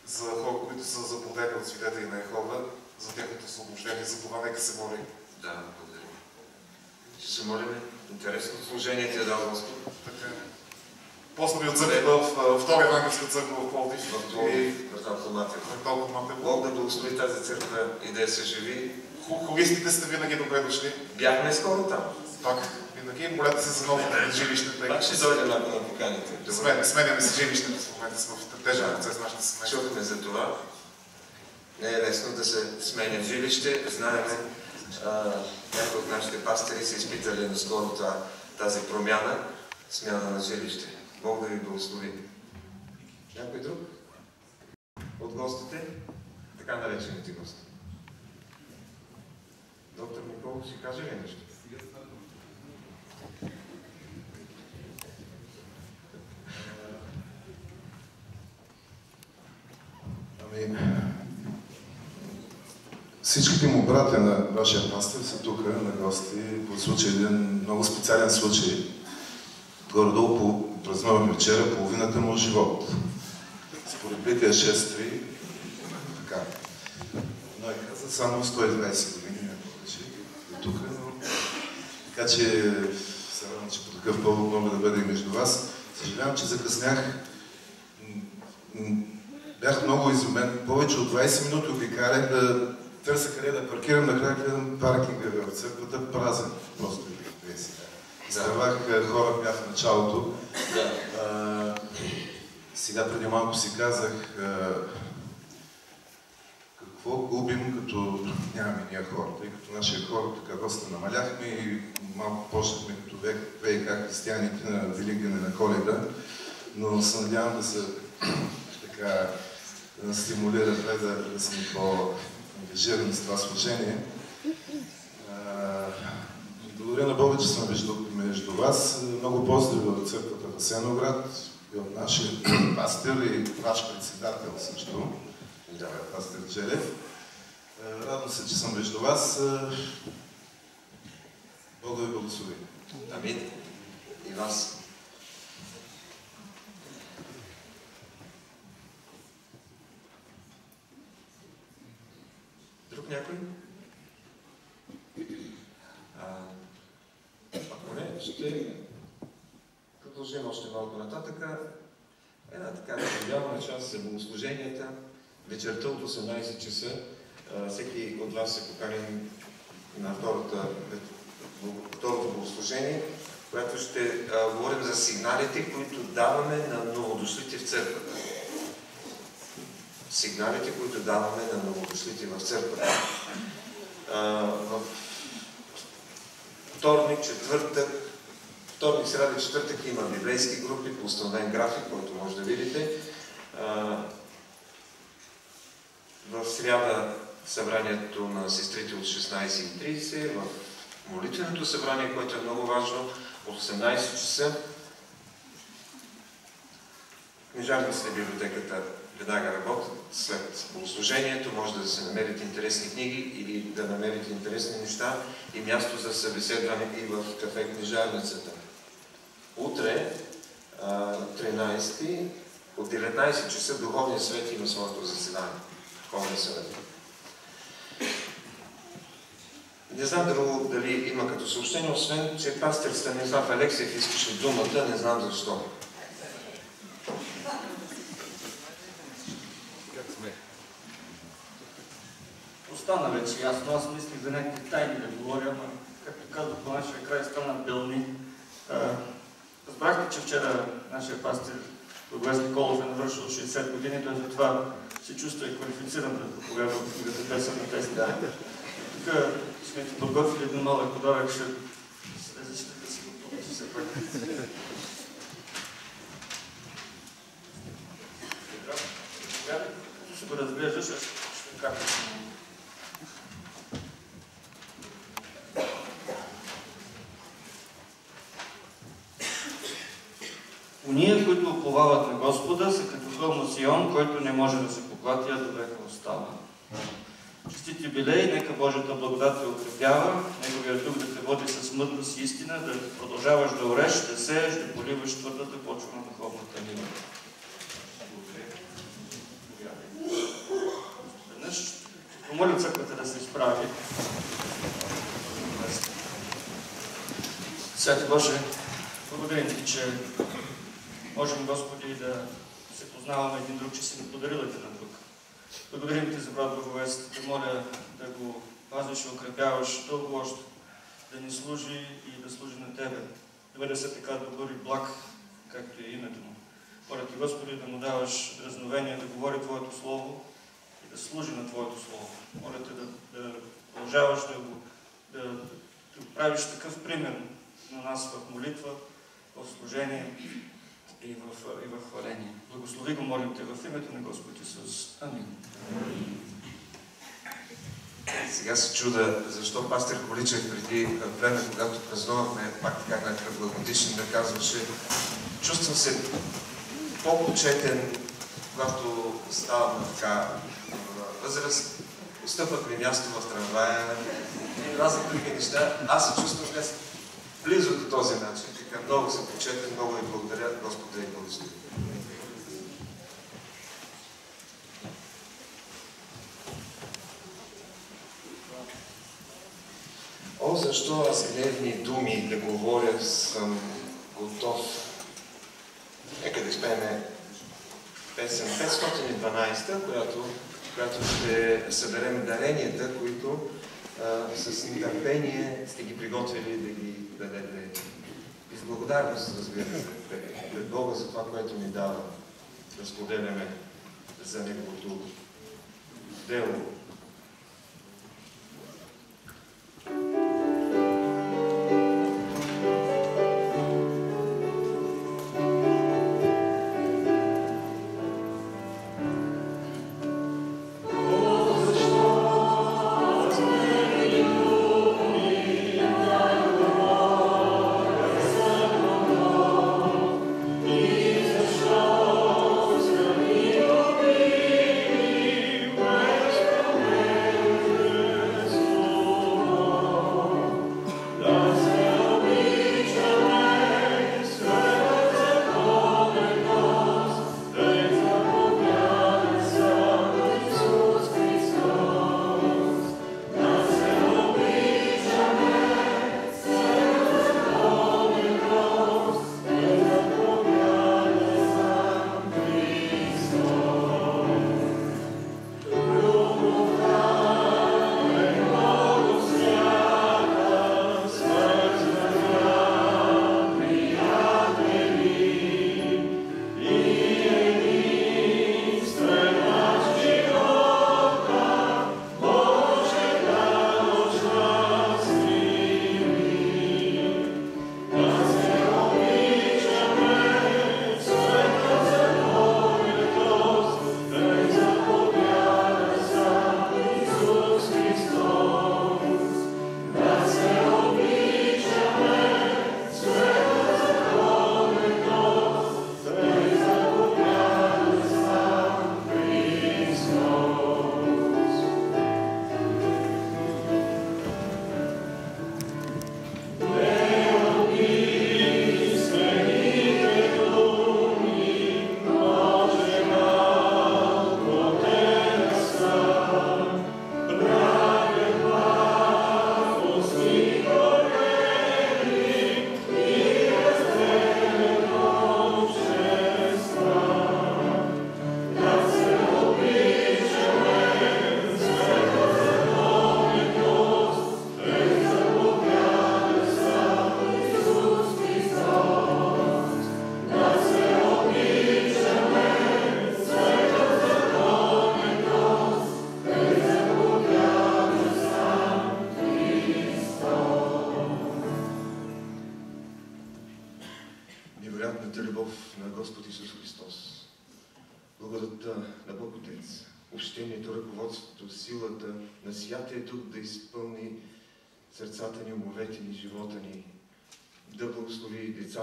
за хора, които са заблудени от свидетели на Ехова, за тяхното освобождение. За това нека се моли. Да, благодаря. Ще се молим. Интересно служение ти е дал Господ. Така е. После ми от църква в втория евангелска църква в Пловдив. В И Пловдив, квартал Коматево. Бог да благослови тази църква и да я съживи. Хористите сте винаги добре дошли. Бяхме скоро там. Пак винаги. Молете се за ново жилище, тъй Пак ще дойдем ако на поканите. смен- сменяме се жилището в момента сме в тежък процес нашите семейства. Чухме за това. Не е лесно да се сменя жилище. Знаеме, а, някои от нашите пастири са изпитали наскоро това, тази промяна, смяна на жилище. Бог да ви благослови. Някой друг? От гостите? Така наречените гости. Доктор Николов ще каже ли нещо? Ами, всичките му братя на вашия пастор са тук на гости по случай един много специален случай. Горе-долу празнувахме вчера половината му живот. Според Библия 6.3, така. Но е каза само 120 години, не повече. Е тук, но... Така че се радвам, че по такъв повод мога да бъда и между вас. Съжалявам, че закъснях. Бях много изумен. Повече от 20 минути обикалях да търся къде да паркирам. Накрая гледам паркинга в църквата празен. Просто е. Изтървах е, хора бях в началото. Да. А, сега преди малко си казах а, какво губим, като нямаме ние хора, тъй като нашия хора така доста намаляхме и малко почнахме като ВК християните на Великден на Коледа, но се надявам да се така да нас стимулира да, да, сме по-ангажирани с това служение. Благодаря на Бога, че сме между, между вас. Много поздрави от църквата в Асеноград и от нашия пастир и ваш председател също, Да. пастир Челев. Е, Радвам се, че съм между вас. Е, Бога ви благослови. Амин. И вас. Друг някой? Ако не, ще продължим още малко нататък. Една така обявена част за богослуженията. Вечерта от 18 часа всеки от вас е поканен на втората, второто богослужение, което ще говорим за сигналите, които даваме на новодошлите в църквата. Сигналите, които даваме на новодошлите в църквата. В вторник, четвъртък, вторник, сряда четвъртък има библейски групи по установен график, който може да видите. Сряда събранието на сестрите от 16.30, в молитвеното събрание, което е много важно, от 18 часа. Книжарниците в библиотеката веднага работят след богослужението, може да се намерят интересни книги или да намерите интересни неща и място за събеседване и в кафе книжарницата. Утре, а, 13 от 19 часа Духовния свет има своето заседание. Духовния съвет. Не знам друго дали има като съобщение, освен, че пастор Станислав Алексиев искаше думата, не знам защо. Как сме? и да говоря, ама както казах, по нашия край стана белни. Разбрахте, че вчера нашия пастир Благовест Николов е навършил 60 години, той затова се чувства и квалифициран да проповядва книгата Песен на тези да. Тук сме ти подготвили един малък подарък, ще слезеш да си го все пак. Ще го разглеждаш, ще кажа. Уния, които оплувават на Господа, са като хълма Сион, който не може да се а до века остава. Честит юбилей, нека Божията благодат те укрепява, Неговия дух да те води с мъдрост и истина, да продължаваш да ореш, да сееш, да поливаш твърдата почва на духовната нива. Веднъж помоля църквата да се изправи. Святи Боже, благодарим Ти, че можем, Господи, да се познаваме един друг, че си ни подарил един на друг. Благодарим Ти за брат Благовест. Те моля да го пазиш и укрепяваш дълго още, да ни служи и да служи на Тебе. Да бъде се така добър и благ, както е името му. Моля Ти, Господи, да му даваш дразновение да говори Твоето Слово и да служи на Твоето Слово. Моля Те да, да продължаваш да го, да, да правиш такъв пример на нас в молитва, в служение и в, и в хваление. Благослови го, молим Те, в името на Господ Исус. Амин. Сега се чуда, защо пастир Количев преди време, когато празнувахме, пак така на кръглогодишни, да казваше, чувствам се по-почетен, когато ставам така възраст, Остъпвах ми място в трамвая и разни други неща. Аз се чувствам днес близо до този начин. Така много се почетен, много ви благодаря, Господ да ви благослови. О, защо аз гневни думи да говоря съм готов. Нека да изпеем песен 512, която, която ще съберем даренията, които а, с нетърпение сте ги приготвили да ги дадете. Благодарност, разбира се, пред Бога за това, което ни дава, да споделяме за Неговото дело.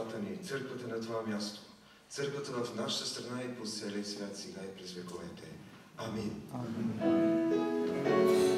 Децата ни, църквата на това място, църквата в нашата страна и по целия свят сега и през вековете. Амин. Амин.